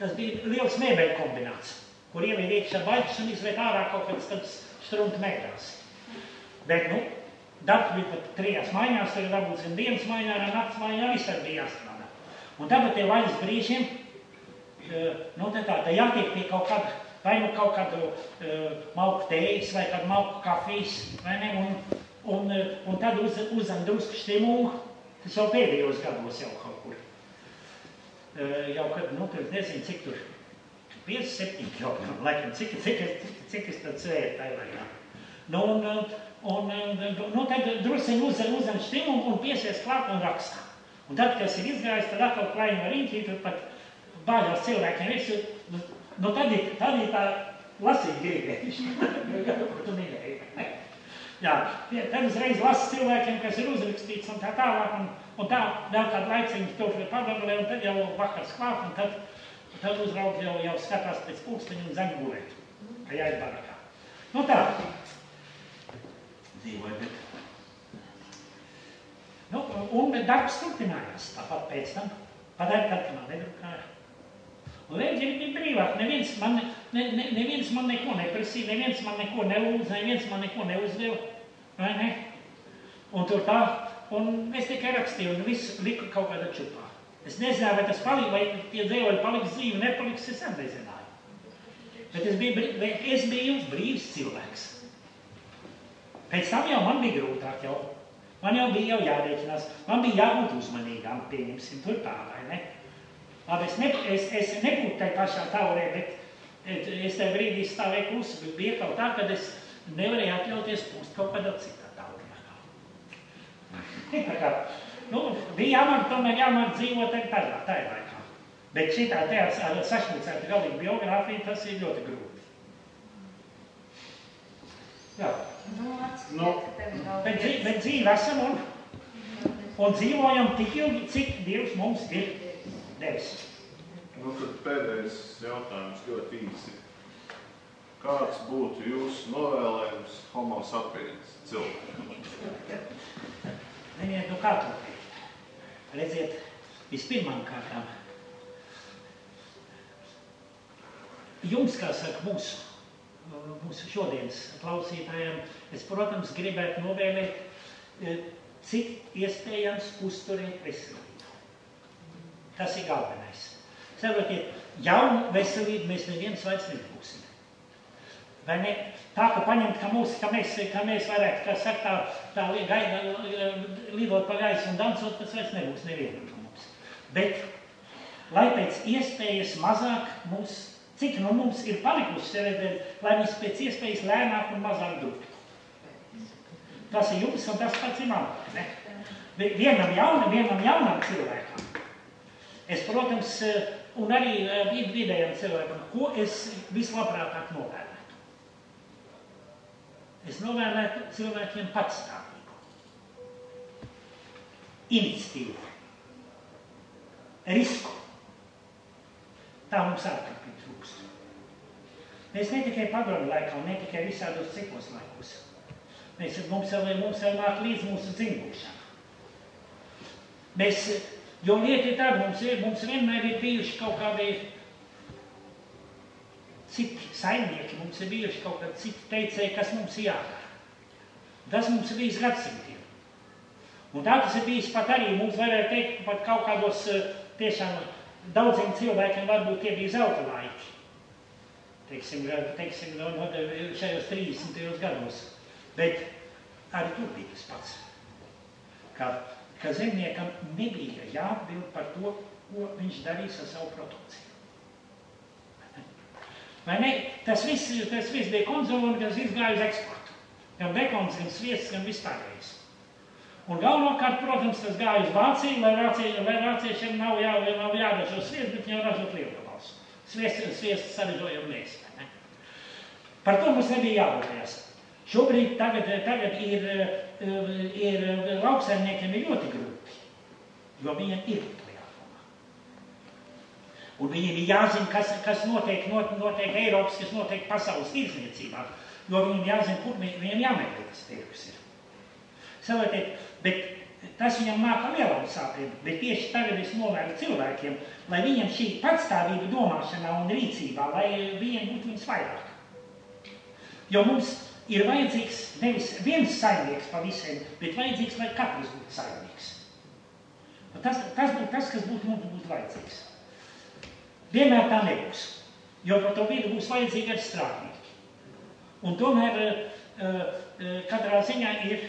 tas bija liels mēbeļu kombināts, kur ievied iekšā baļķis un izvērt ārā kaut kāds tāds strunta mēgrās. Bet, nu, darbs bija pat trijās maiņās, tagad dabūts gan dienas gan nakts maiņā, visur bija jāstrādā. Un tagad tie vainas brīžiem, nu tā tā, tā jātiek pie kaut kāda, vai nu kaut kādu uh, malku tējas, vai kādu malku kafijas, vai ne, un, un, un tad uz, uzem drusku stimulu, tas jau pēdējos gados jau kaut kur. Uh, jau kad, nu, tur nezinu, cik tur, 57 kg, laikam, cik, cik, cik, cik es tad svēru tajā laikā. Nu, un, un, un, nu, tad drusiņ uzem, uzem stimulu un piesies klāt un rakstā. Un tad, kad tas ir izgājis, tad atkal klājuma riņķī, tur pat bāļās cilvēkiem visu, nu, nu tad, ir, tad ir tā lasīt gribējuši, ko tu minēji. Jā, tad uzreiz lasa cilvēkiem, kas ir uzrakstīts un tā tālāk, un, un tā vēl kādu laiciņu tur pagabalē, un tad jau vakars klāt, un tad, tad uzraug jau, jau skatās pēc pulksteņa un zem gulēt, ka jāiet barakā. Nu tā, dzīvoja, bet Nu, un darbs turpinājās tāpat pēc tam. Tad, kad man nedrukāja. Un reizē bija brīvāk. Neviens man, ne, ne, neviens man neko neprasīja, neviens man neko nelūdz, neviens man neko neuzdeva. Vai ne? Un tur tā, un es tikai rakstīju, un viss liku kaut kādā čupā. Es nezināju, vai tas palīdz, vai tie dzīvoļi paliks dzīvi, nepaliks, es arī nezināju. Bet es biju, es biju brīvs cilvēks. Pēc tam jau man bija grūtāk jau. Man jau bija jau jārēķinās, man bija jābūt uzmanīgām, pieņemsim, tur tā, vai ne? Labi, es, ne, es, es nebūtu tai pašā taurē, bet es tajā brīdī stāvēju klusi, bet bija kaut tā, kad es nevarēju atļauties pūst kaut kādā citā taurē. tā kā, nu, bija jāmāk, tomēr jāmāk dzīvot tādā, tajā laikā. Bet šitā ar sašmicētu galīgu biogrāfiju, tas ir ļoti grūti. Jā. Nu, Bet, dzīv, bet dzīve esam un, un dzīvojam tik ilgi, cik Dievs mums ir devis. Nu, tad pēdējais jautājums ļoti īsi. Kāds būtu jūsu novēlējums homo sapiens cilvēkam? Ziniet, nu kā to teikt? Redziet, vispirmām kārtām, jums, kā saka, mūsu, mūsu šodienas klausītājiem, es, protams, gribētu novēlēt, eh, cik iespējams uzturēt veselību. Tas ir galvenais. Saprotiet, jaunu veselību mēs neviens vairs nebūsim. Vai ne? Tā, ka paņemt, ka, mūs, ka, mēs, ka mēs varētu, kā saka, tā, tā gaida, lidot pa gaisu un dansot, tas vairs nebūs nevienam no mums. Bet, lai pēc iespējas mazāk mums, cik no mums ir palikusi sevi, lai mēs pēc iespējas lēnāk un mazāk druktu. Tas ir jums un tas pats ir man. Ne? Vi- Vienam jaunam, vienam jaunam cilvēkam. Es, protams, eh, un arī eh, vid- vidējam cilvēkam, ko es vislabprātāk novērtētu. Es novēlētu cilvēkiem patstāvību, iniciatīvu, risku. Tā mums ārkārtīgi. Mēs ne tikai padomu laikā, ne tikai visādos citos laikos. Mēs, mums vēl, mums vēl nāk līdz mūsu dzimbušana. Mēs, jo lieta ir tāda, mums, ir, mums vienmēr ir bijuši kaut kādi citi saimnieki, mums ir bijuši kaut kādi citi teicēji, kas mums jādara. Tas mums ir bijis gadsimtiem. Un tā tas ir bijis pat arī, mums varētu teikt, pat kaut kādos eh, tiešām daudziem cilvēkiem varbūt tie bija zelta laiki. Teiksim, teiksim no, no, šajos 30. gados. Bet arī tur bija tas pats. Ka, ka zemniekam nebija jāatbild par to, ko viņš darīs ar savu produkciju. Vai ne? Tas viss, tas viss bija konzumēts, kas izgāja uz eksportu. Gan bekons, gan sviests, gan vispārējais. Un galvenokārt, protams, tas gāja uz Vāciju, lai, Vācija, lai vāciešiem nav, jā, nav jāražo sviests, bet jau ražot lielgabals. Sviests sarežojam mēs. ne? Par to mums nebija jārūpējas. Šobrīd tagad, tagad ir, ir lauksaimniekiem ir ļoti grūti, jo viņiem ir. Un viņiem ir jāzina, kas, kas notiek, not, notiek Eiropas, kas notiek pasaules tirdzniecībā, jo viņiem jāzina, kur vi- viņiem jāmeklē tas tirgus ir. Saprotiet, bet tas viņam ar lielām sāpēm, bet tieši tagad es novēlu cilvēkiem, lai viņiem šī patstāvība domāšanā un rīcībā, lai viņiem būtu viņas vairāk. Jo mums ir vajadzīgs nevis viens saimnieks pa visiem, bet vajadzīgs, lai katrs būtu saimnieks. Tas, tas būtu tas, kas būtu mums būtu vajadzīgs. Vienmēr tā nebūs, jo par to vidu būs vajadzīgi arī strādnieki. Un tomēr uh, uh, katrā ziņā ir,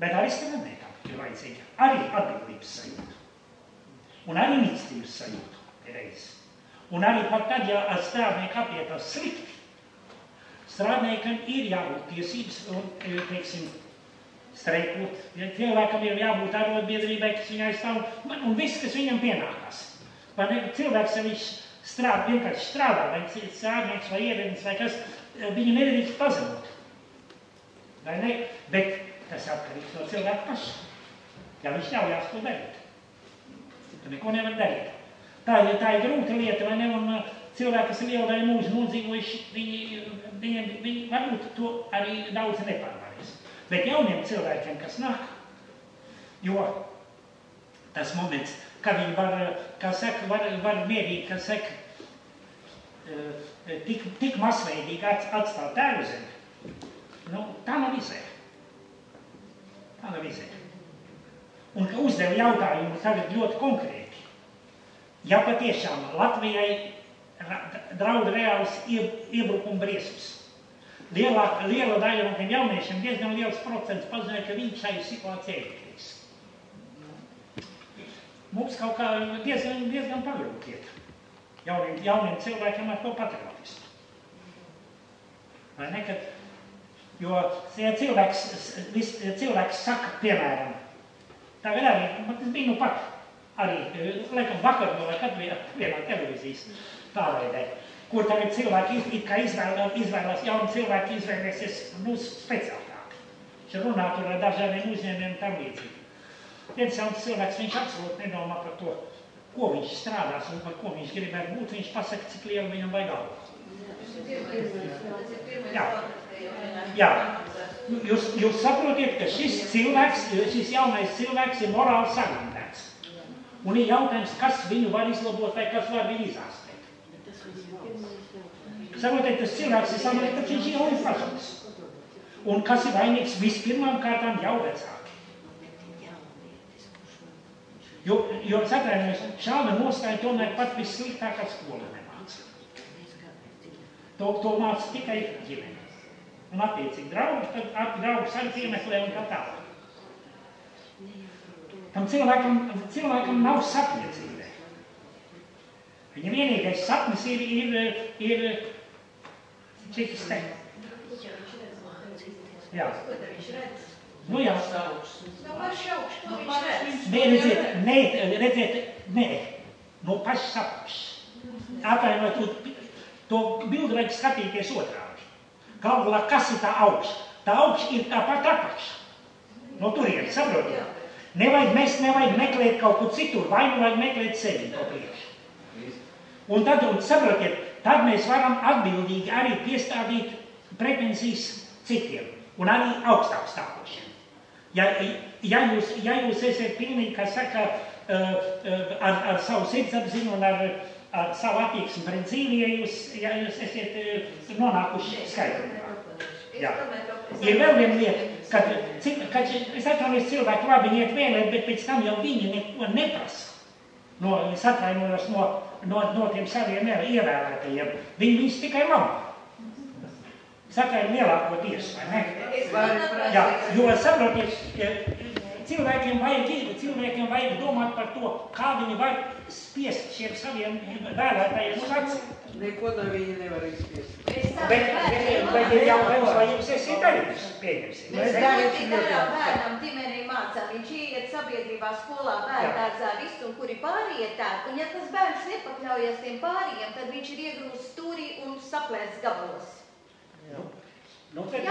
bet arī strādniekam ir vajadzīga arī atbildības sajūta. Un arī iniciatīvas sajūta reizes. Un arī pat tad, ja ar strādnieku apietas slikti, strādniekam ir jābūt tiesības un, eh, teiksim, streikot. Ja cilvēkam ir jābūt arotbiedrībai, kas viņai aizstāv, un- viss, kas viņam pienākās. Vai ne? Cilvēks, ja viņš strādā, vienkārši strādā, vai ir strādnieks vai ierēdnis vai kas, eh, viņu nedrīkst pazemot. Vai ne? Bet tas atkarīgs no cilvēka paša. Ja viņš ļaujās to darīt, tad neko nevar darīt. Tā, ir- tā ir grūta lieta, vai ne? Un cilvēki, kas ir lielu daļu mūžu nodzīvojuši, viņi, viņi, viņi varbūt to arī daudz nepārvarēs. Bet jauniem cilvēkiem, kas nāk, jo tas moments, kad viņi var, kā saka, var, var mierīgi, kā saka, tik, tik masveidīgi ats- atstāt tēvu zemi, nu, tā nav izēja. Tā nav izēja. Uzdev jautājumu tagad ļoti konkrēti. Ja patiešām Latvijai ra- draud reāls ie- iebrukuma briesmas, lielā, liela daļa no tiem jauniešiem, diezgan liels procents paziņoja, ka viņi šai situācijai iekrīs. Mums kaut kā diezgan, diezgan pagrūti iet jauniem, jauniem cilvēkiem ar to patriotismu. Vai ne, kad, jo ja cilvēks, vis- cilvēks saka, piemēram, tagad arī, man tas bija nu pat, arī, laikam vakar, no vai kad bija vienā televīzijas pārveidē, kur tagad cilvēki it kā izvēlās, izvēlās jauni cilvēki izvēlēsies nu, speciālāk. Šeit runā tur ar dažādiem uzņēmiem tam līdzīgi. Viens jauns cilvēks, viņš absolūti nedomā par to, ko viņš strādās un par ko viņš gribētu būt. Viņš pasaka, cik lielu viņam vajag algu. Jā. Jā. Jūs, jūs saprotiet, ka šis cilvēks, šis jaunais cilvēks ir morāli sagrindēts. Un ir jautājums, kas viņu var izlabot vai kas var viņu izārstēt. Saprotiet, tas cilvēks ir samanīts, ka viņš ir jauns pašams. Un kas ir vainīgs vispirmām kārtām jau vecāki. Jo, jo atvainojos, šāda nostāja tomēr pat vissliktākā skola nemāca. To, to māca tikai ģimene. Un attiecīgi draugi, tad at- draugus arī piemeklē un tā tālāk. Tam cilvēkam, cilvēkam nav sapņa dzīvē. Viņa vienīgais sapnis ir, ir, ir cik es teiktu. Jā. Nu jā. Nē, redziet, nē, redziet, nē, no pašas apakšas. Atvainojiet, to, to bildi vajag skatīties otrādi. Galu galā, kas ir tā augša? Tā augša ir tāpat apakša. No turienes, saprotiet? Nevajag mēs nevajag meklēt kaut kur citur, vai nu vajag meklēt sevi to priekšu. Un tad, un saprotiet, tad mēs varam atbildīgi arī piestādīt pretensijas citiem un arī augstāk stāvošiem. Ja, ja, jūs, ja jūs esat pilnīgi, kā saka, uh, uh, ar, ar savu sirdsapziņu un ar, ar savu attieksmi pret dzīvi, ja jūs, ja jūs esat nonākuši skaidrībā. Jā. Ir vēl viena lieta, kad, kad es atvainojos cilvēki labi iet vēlēt, bet pēc tam jau viņi neko neprasa. No, es atvainojos no, no, no tiem saviem ievēlētajiem. Viņi viņus tikai labo. Saka, ir lielāko tiesu, vai ne? Jā, jo saprotiet, cilvēkiem vajag, cilvēkiem vajag domāt par to, kā viņi var spiest šiem saviem vēlētājiem uz aci. Neko no viņa nevar izspiest. Bet, bet, bet ir jautājums, vai jums esat darījis, pieņemsim. Mēs darām bērnam ģimenei mācām. Viņš iet sabiedrībā, skolā, bērndārzā, visu, un kuri pārējie tā. Un ja tas bērns nepakļaujas tiem pārējiem, tad viņš ir iegrūsts stūrī un saplēs gabalos. Nu, tad,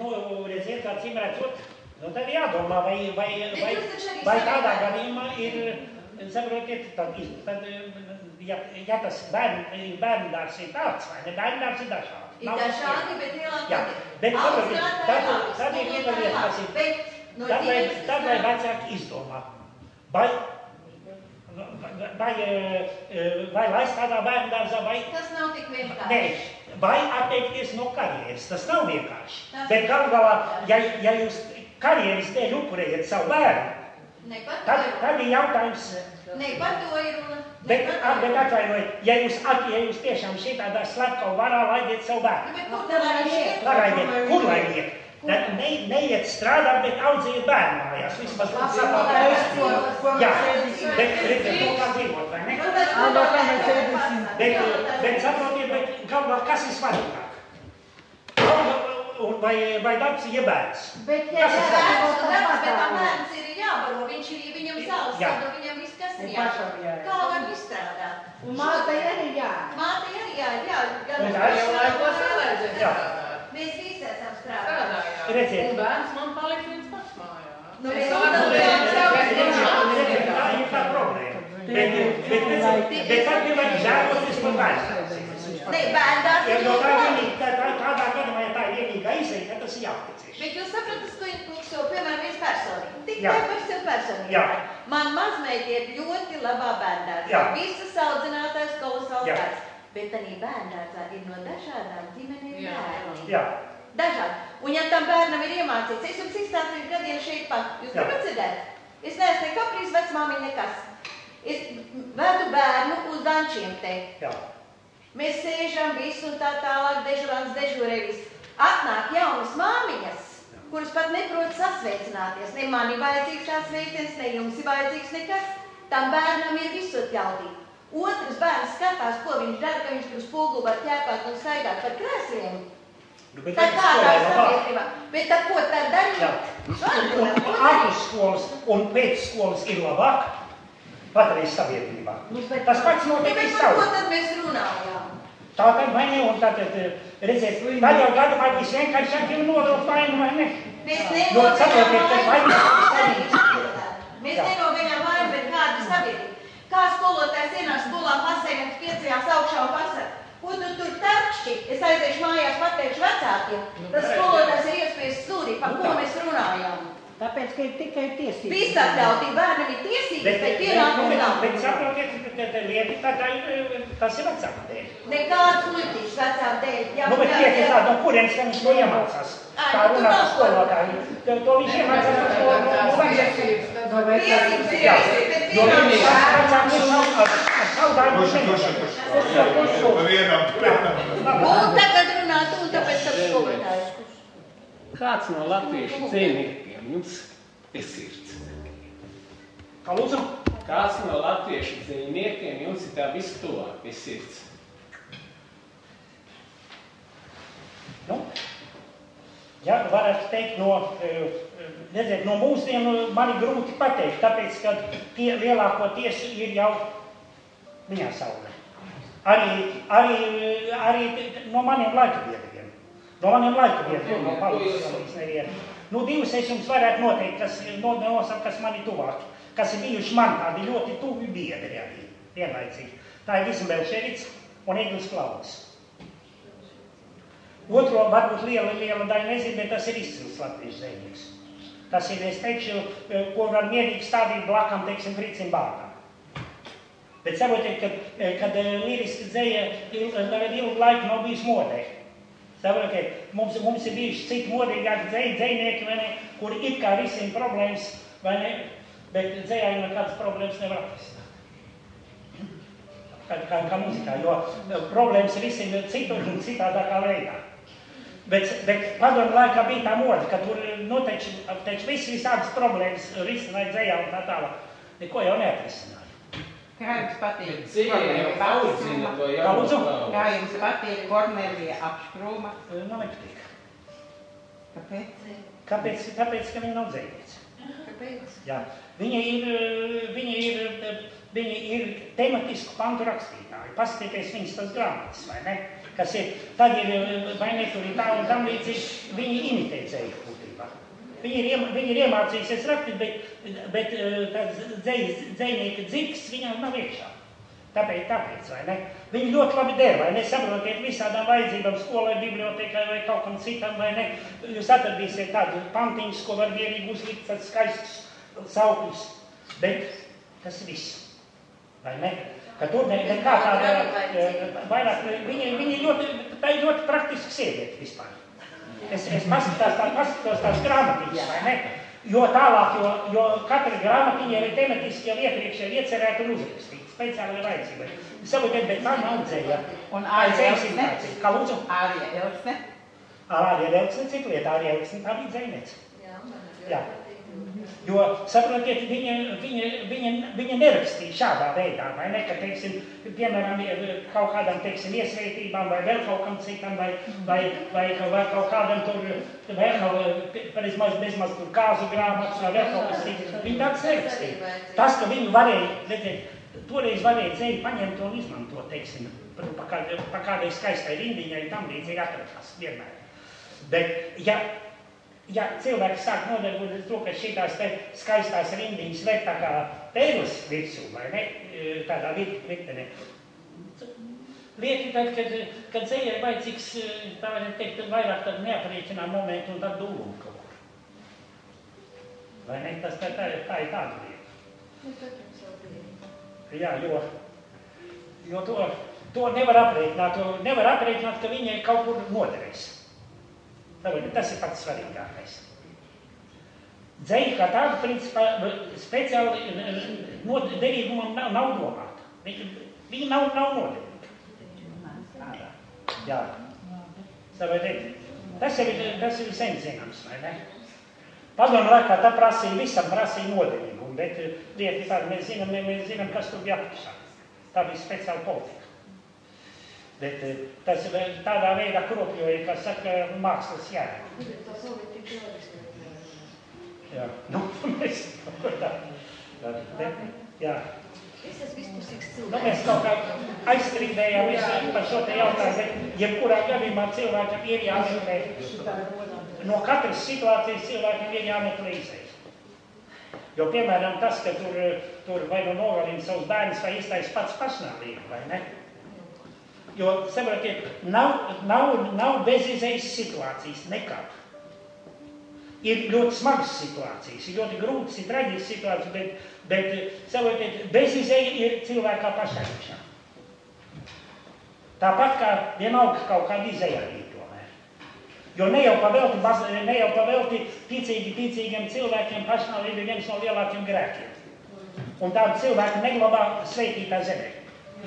nu, redziet, acīm redzot, nu, tad jādomā, vai, vai, Bet vai, arī vai savā tādā gadījumā ir, saprotiet, tad, tad ja, ja tas bērn, bērndārs ir tāds, vai ne, bērndārs ir dažādi. Ir dažādi, bet lielākā Jā, bet saprotiet, tad, tad ir viena lieta, kas ir, tad, lai, tad, lai vecāki izdomā, vai, vai, vai, vai laist tādā bērndārzā, vai Tas nav tik Nē, vienkārši. vai atteikties no karjeras. Tas nav vienkārši. Tas- Bet galu galā, ja, ja jūs karjeras dēļ upurējat savu bērnu, tad, tad ir jautājums, ne par to ir runa. bet, bet atvainojiet, ja jūs, at, ja jūs tiešām šitādā slepkavu varā laidiet savu Nu, bērnu, bet kur lai iet? laidiet, kur lai iet? Ne, ne, neiet strādāt, bet audziet bērnu mājās. Vismaz Labi, ko Jā, bet redziet, to kā dzīvot, vai ne? Nu, bet? Bet, saprotiet, bet galu galā, kas ir svarīgāk? Un Vai, vai darbs, ja bērns? Bet, ja Kas ir bērns bet tam bērns ir jābaro, viņš ir, viņam zāles Jā. sadod, viņam viss kas ir jāiet. Kā var izstrādāt? Un mātei arī jā. Māte arī jā, jā, gan Un tā Jau laikos vēlēsies Jā. strādāt. Mēs visi esam. Strādājām. Redziet. Un bērns man palika viens pats mājā. Nu, Es varu Redziet, Tā ir tā problēma. Bet, bet, redziet, bet tad ir vajag žēloties par bērnu. Ir tā, tā, tādā gadījumā, ja tā ir vienīgā izēja, tad tas ir jāapticēš. Bet jūs saprotat, ko viņš to, piemēram, es personīgi. Tik Jā. tā par sevi personīgi. Jā. Man mazmeita ir ļoti labā bērndārzā. Jā. Visas audzinātājs kolosāls bērns. Bet arī bērndārzā ir no dažādām ģimenēm Jā. bērni. Jā, Dažādi. Un ja tam bērnam ir iemācīts, es jums izstāstīju gadiem šeit pat, jūs gribat dzirdēt? Es neesmu ne kaprīs vecmāmiņa nekas. Es vedu bērnu uz dančiem te. jā. Mēs sēžam visu un tā tālāk, dežurants dežurē viss. Atnāk jaunas māmiņas, kuras pat neprot sasveicināties. Ne man ir vajadzīgs tās sveiciens, ne jums ir vajadzīgs nekas. Tam bērnam ir visur jautīgi. Otrs bērns skatās, ko viņš dara, ka viņš tur spoguli var ķēpāt un staigāt par krēsliem. Nu, bet Tā kādā sabiedrībā. Bet tā ko tad darīt? Ārpus skolas un pēc skolas ir labāk patreiz sabiedrībā. Nu, bet- Tas pats Nu, notiek par ko tad mēs runājām? Tā tad vai ne, un tātad, redziet, tā jau gada vai visvienkāršāk ir nodot vainu, vai ne? Mēs nenogaļām vainu Mēs nenogaļām vainu, bet kāda sabiedrība. Kā skolotājs ienāk skolā pasēņot piecajās augšā un pasaka, ko tu tur tarkšķi? Es aiziešu mājās, pateikšu vecākiem. Tas skolotājs ir iespējas sūdīt, par ko mēs runājām. Tāpēc, ka ir tikai tiesības. Viss atļautība bērnam ir tiesības, bet bet, pienākumu bet, nav. bet saprotiet, ka tā lieta, tā, tā, ir, tas ir vecāka dēļ. Nekāds muļķis vecām dēļ. Jā, Nu, bet tiek tā, no kurienes viņš to iemācās? Ā, Kā nu, tur runāt nav ar skolotāju. To- To viņš iemācās no no- no. No jā, pa vienam, pa vienam. Un tagad runā tu, tāpēc tas skolotājs. Kāds no latviešu dzīvniekiem jums ir sirds? Kā lūdzu? Kāds no latviešu dzīvniekiem jums ir tā vistuvāk pie sirds? Nu, ja varētu teikt no, eh, redziet, no mūsdienu man ir grūti pateikt, tāpēc, ka tie lielākoties ir jau viņa saule. Arī, arī, arī no maniem laika biedriem. No maniem laika biedriem, no palīdzības nevienu. Nu, divus es jums varētu noteikt, kas, no, nosaukt, kas man ir tuvāki, kas ir bijuši man tādi ļoti tuvi biedri arī vienlaicīgi. Tā ir Visma Belševits un Egils Klauds. Otro varbūt liela, liela daļa nezina, bet tas ir izcils latviešu zvejnieks. Tas ir, es teikšu, eh, ko var mierīgi stādīt blakam, teiksim, Fricim Bākam. Bet saprotiet, kad, eh, kad eh, liriski tagad ilgu laiku nav bijis modē. Saprotiet, mums, mums ir bijuši citi modīgāki vai ne, kuri it kā risina problēmas, ne, bet dzējā jau nekādas problēmas nevar atrisināt. Kā, kā, kā muzikā, jo eh, problēmas risina citur un citādākā veidā. Bet, bet padomu laikā bija tā moda, ka tur noteikti, teikšu, viss visādas problēmas risināja dzējā un tā tālāk. Neko jau neatrisināja. Kā jums patīk? Jau audzina to jaunu Kā jums patīk Kornelija apškrūma? Nu, nepatīk. Kāpēc? Kāpēc? Tāpēc, ka viņa nav dzējniece. Kāpēc? Jā. Viņa ir, viņa ir, viņa ir tematisku pantu rakstītāja. Paskatieties viņas tas grāmatas, vai ne? Kas ir, tad ir, vai ne, tur ir tā un tam līdzīgi, viņa imitē dzēju būtībā. Viņa ir, iema- viņa ir iemācījusies rakstīt, bet, bet eh, tāds dzējnieka dziks viņam nav iekšā. Tāpēc, tāpēc, vai ne? Viņi ļoti labi der, vai ne? Saprotiet, visādām vajadzībām, skolai, bibliotekai vai kaut kam citam, vai ne? Jūs atradīsiet tādu pantiņus, ko var vienīgi uzlikt, tāds skaistus saukļus. Bet tas viss, vai ne? Ka tur ne, nekā tāda, eh, vairāk, viņi, viņi ļoti, tā ir ļoti praktiska sieviete vispār. Es, es paskatās, tā, paskatos tās grāmatiņas, vai ne? Jo tālāk, jo, jo katra grāmatiņa ir tematiski jau iepriekš ir iecerēta un uzrakstīta, speciāli vajadzībai. Saprotiet, bet tā nav dzēja. Un Ārija Elksne? Kā lūdzu? Ārija Elksne? Ārija Elksne, cik lieta Ārija Elksne, tā bija dzējniece. Jā, man ir. Jo, saprotiet, viņa, viņa, viņa, viņa nerakstīja šādā veidā, vai ne, ka, teiksim, piemēram, ir kaut kādam, teiksim, iesvētībām vai vēl kaut kam citam, vai, vai, vai, vai kaut kādam tur, vēl bezmaz, bezmaz tur kāzu grāmatas vai vēl kaut kas cits. Viņa tāds nerakstīja. Tas, ka viņu varēja, redziet, toreiz varēja dzēju paņemt un izmantot, teiksim, pa, kād, pa kādai skaistai rindiņai un tam līdzīgi atradās vienmēr. Bet, ja ja cilvēks sāk nodarboties ar to, ka šīs skaistās rindiņas liek tā kā pēdas virsū, vai ne, e, tādā vir- virtenē, lieki, kad, kad, kad dzējai vajadzīgs, e, tā varētu teikt, vairāk tad neaprieķinā momentu un tad dūlumu kaut kur. Vai ne, tas tā, tā, tā ir tāda lieta. Nu. Jā, jo, jo to, to nevar aprēķināt, to nevar aprēķināt, ka viņai kaut kur noderēs. Ir pats svarīgākais. Dzēja kā tāda, principā, speciāli no, derīgumam nav, nav domāta. Viņa, viņa nav, nav noderīga. Jā. Tas ir, tas ir sen zināms, vai ne? Padomu laikā tā prasīja, visam prasīja noderīgumu, bet eh, lieta tāda, mēs zinām, mēs zinām, kas tur bija apakšā. Tā bija speciāla politika. Bet eh, tas vēl tādā veidā kropļoja, kā saka, mākslas jēga. Bet vēl ir tik Jā, nu, mēs kaut ko tā. Jā. Es esmu vispusīgs Nu, mēs cilvēks. kaut kā aizstrīdējām par šo te jautājumu, jebkurā gadījumā cilvēkam ir jāmeklē, no katras situācijas cilvēkam ir jāmeklē izējas. Jo, piemēram, tas, ka tur, tur vai nu nogalina savus bērnus, vai iztais pats pašnāvību, vai ne? Jo, saprotiet, nav, nav, nav bezizējas situācijas nekad. Ir ļoti smagas situācijas, ir ļoti grūtas, ir traģiskas situācijas, bet, bet saprotiet, bezizēja ir cilvēkā pašaizņemšana. Tāpat kā vienalga kaut kāda izēja arī tomēr. Jo ne jau pavelti, ne jau pavelti ticīgi, ticīgiem cilvēkiem pašnāvība ir viens no lielākiem grēkiem. Un tādu cilvēku neglabā sveitītā zemē.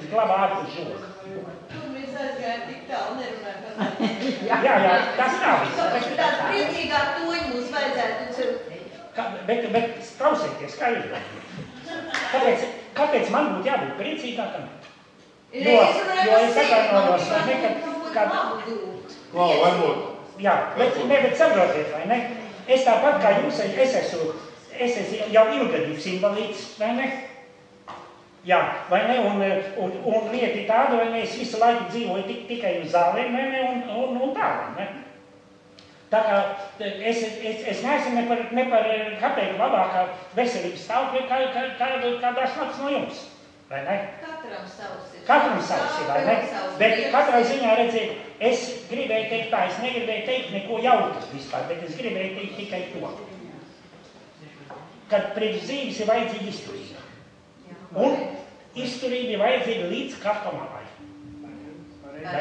Glabā ārpus žoga. Tur mēs aizgājām tik tālu, tā. Jā, jā, tas tā viss. Tāpēc tāda priecīgā toņa mums vajadzētu. Kā, bet, bet klausieties, kā jūs domājat? Kāpēc, kāpēc man būtu jābūt priecīgākam? Jo, jo es atvainojos, vai ne, kad, kad, Klau, varbūt jā, bet, ne, bet saprotiet, vai ne? Es tāpat kā jūs, es esmu, es esmu jau ilgadīgs invalīds, vai ne? Jā, vai ne, un, un, un lieta ir tāda, vai es visu laiku dzīvoju tik, tikai uz zālēm, vai ne, un, un, un tā, vai ne? Tā kā es, es, es neesmu ne par, ne par kāpēc labākā veselības stāvoklī, kā, kā, kā, kā dažs nāks no jums, vai ne? Katram savs ir. Katram savs ir, vai ne? Bet katrā ziņā redziet, es gribēju teikt tā, es negribēju teikt neko jautas vispār, bet es gribēju teikt tikai to. Kad priekš dzīves ir vajadzīga izturība. Un izturība ir vajadzīga līdz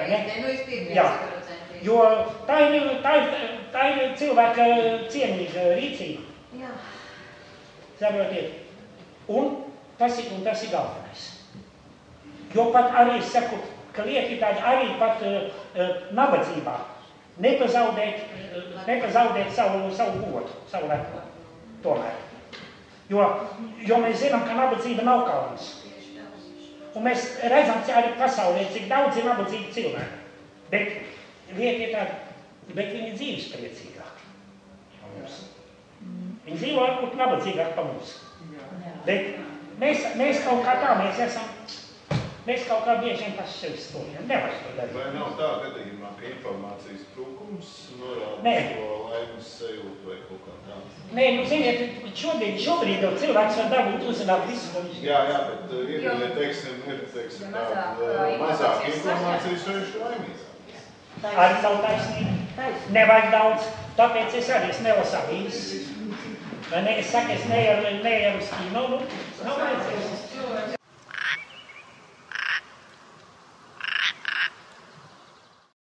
ne, nu Jā. 100%. Jo tā ir, tā ir, tā ir cilvēka cienīga rīcība. Jā. Saprotiet? Un tas ir, un tas ir galvenais. Jo pat arī es saku, ka lieta ir tāda arī pat uh, nabadzībā. Nepazaudēt, uh, nepazaudēt savu, savu godu, savu lepnumu. Tomēr. Jo, jo mēs zinām, ka nabadzība nav kauns. Un mēs redzam, arī pasaulē cik daudz ir nabadzīgi cilvēki. Bet lieta ir tāda, bet viņi dzīves priecīgāk. par mums. Viņi dzīvo varbūt nabadzīgāk par mums. Bet mēs, mēs kaut kā tā, mēs esam, mēs kaut kā bieži vien paši sevi stūrjam. Nevajag to darīt. Vai nav tā gadījumā, ka informācijas trūkums norāda Nē. to laimes sajūtu vai kaut kā tā? Nē, nu, ziniet, šobrīd, šobrīd jau cilvēks var dabūt uzzināt visu, ko viņš Jā, jā, bet uh, ir, ja teiksim, ir, teiksim, Ja tāda mazāk, uh, uh, mazāk informācijas vai viņš laimīgs. Arī savu taisnību. Nevajag daudz, tāpēc es arī es nelasu avīzes. Vai ne? Es saku, es neieru, neieru skīnu, nu, nav vajadzīgs.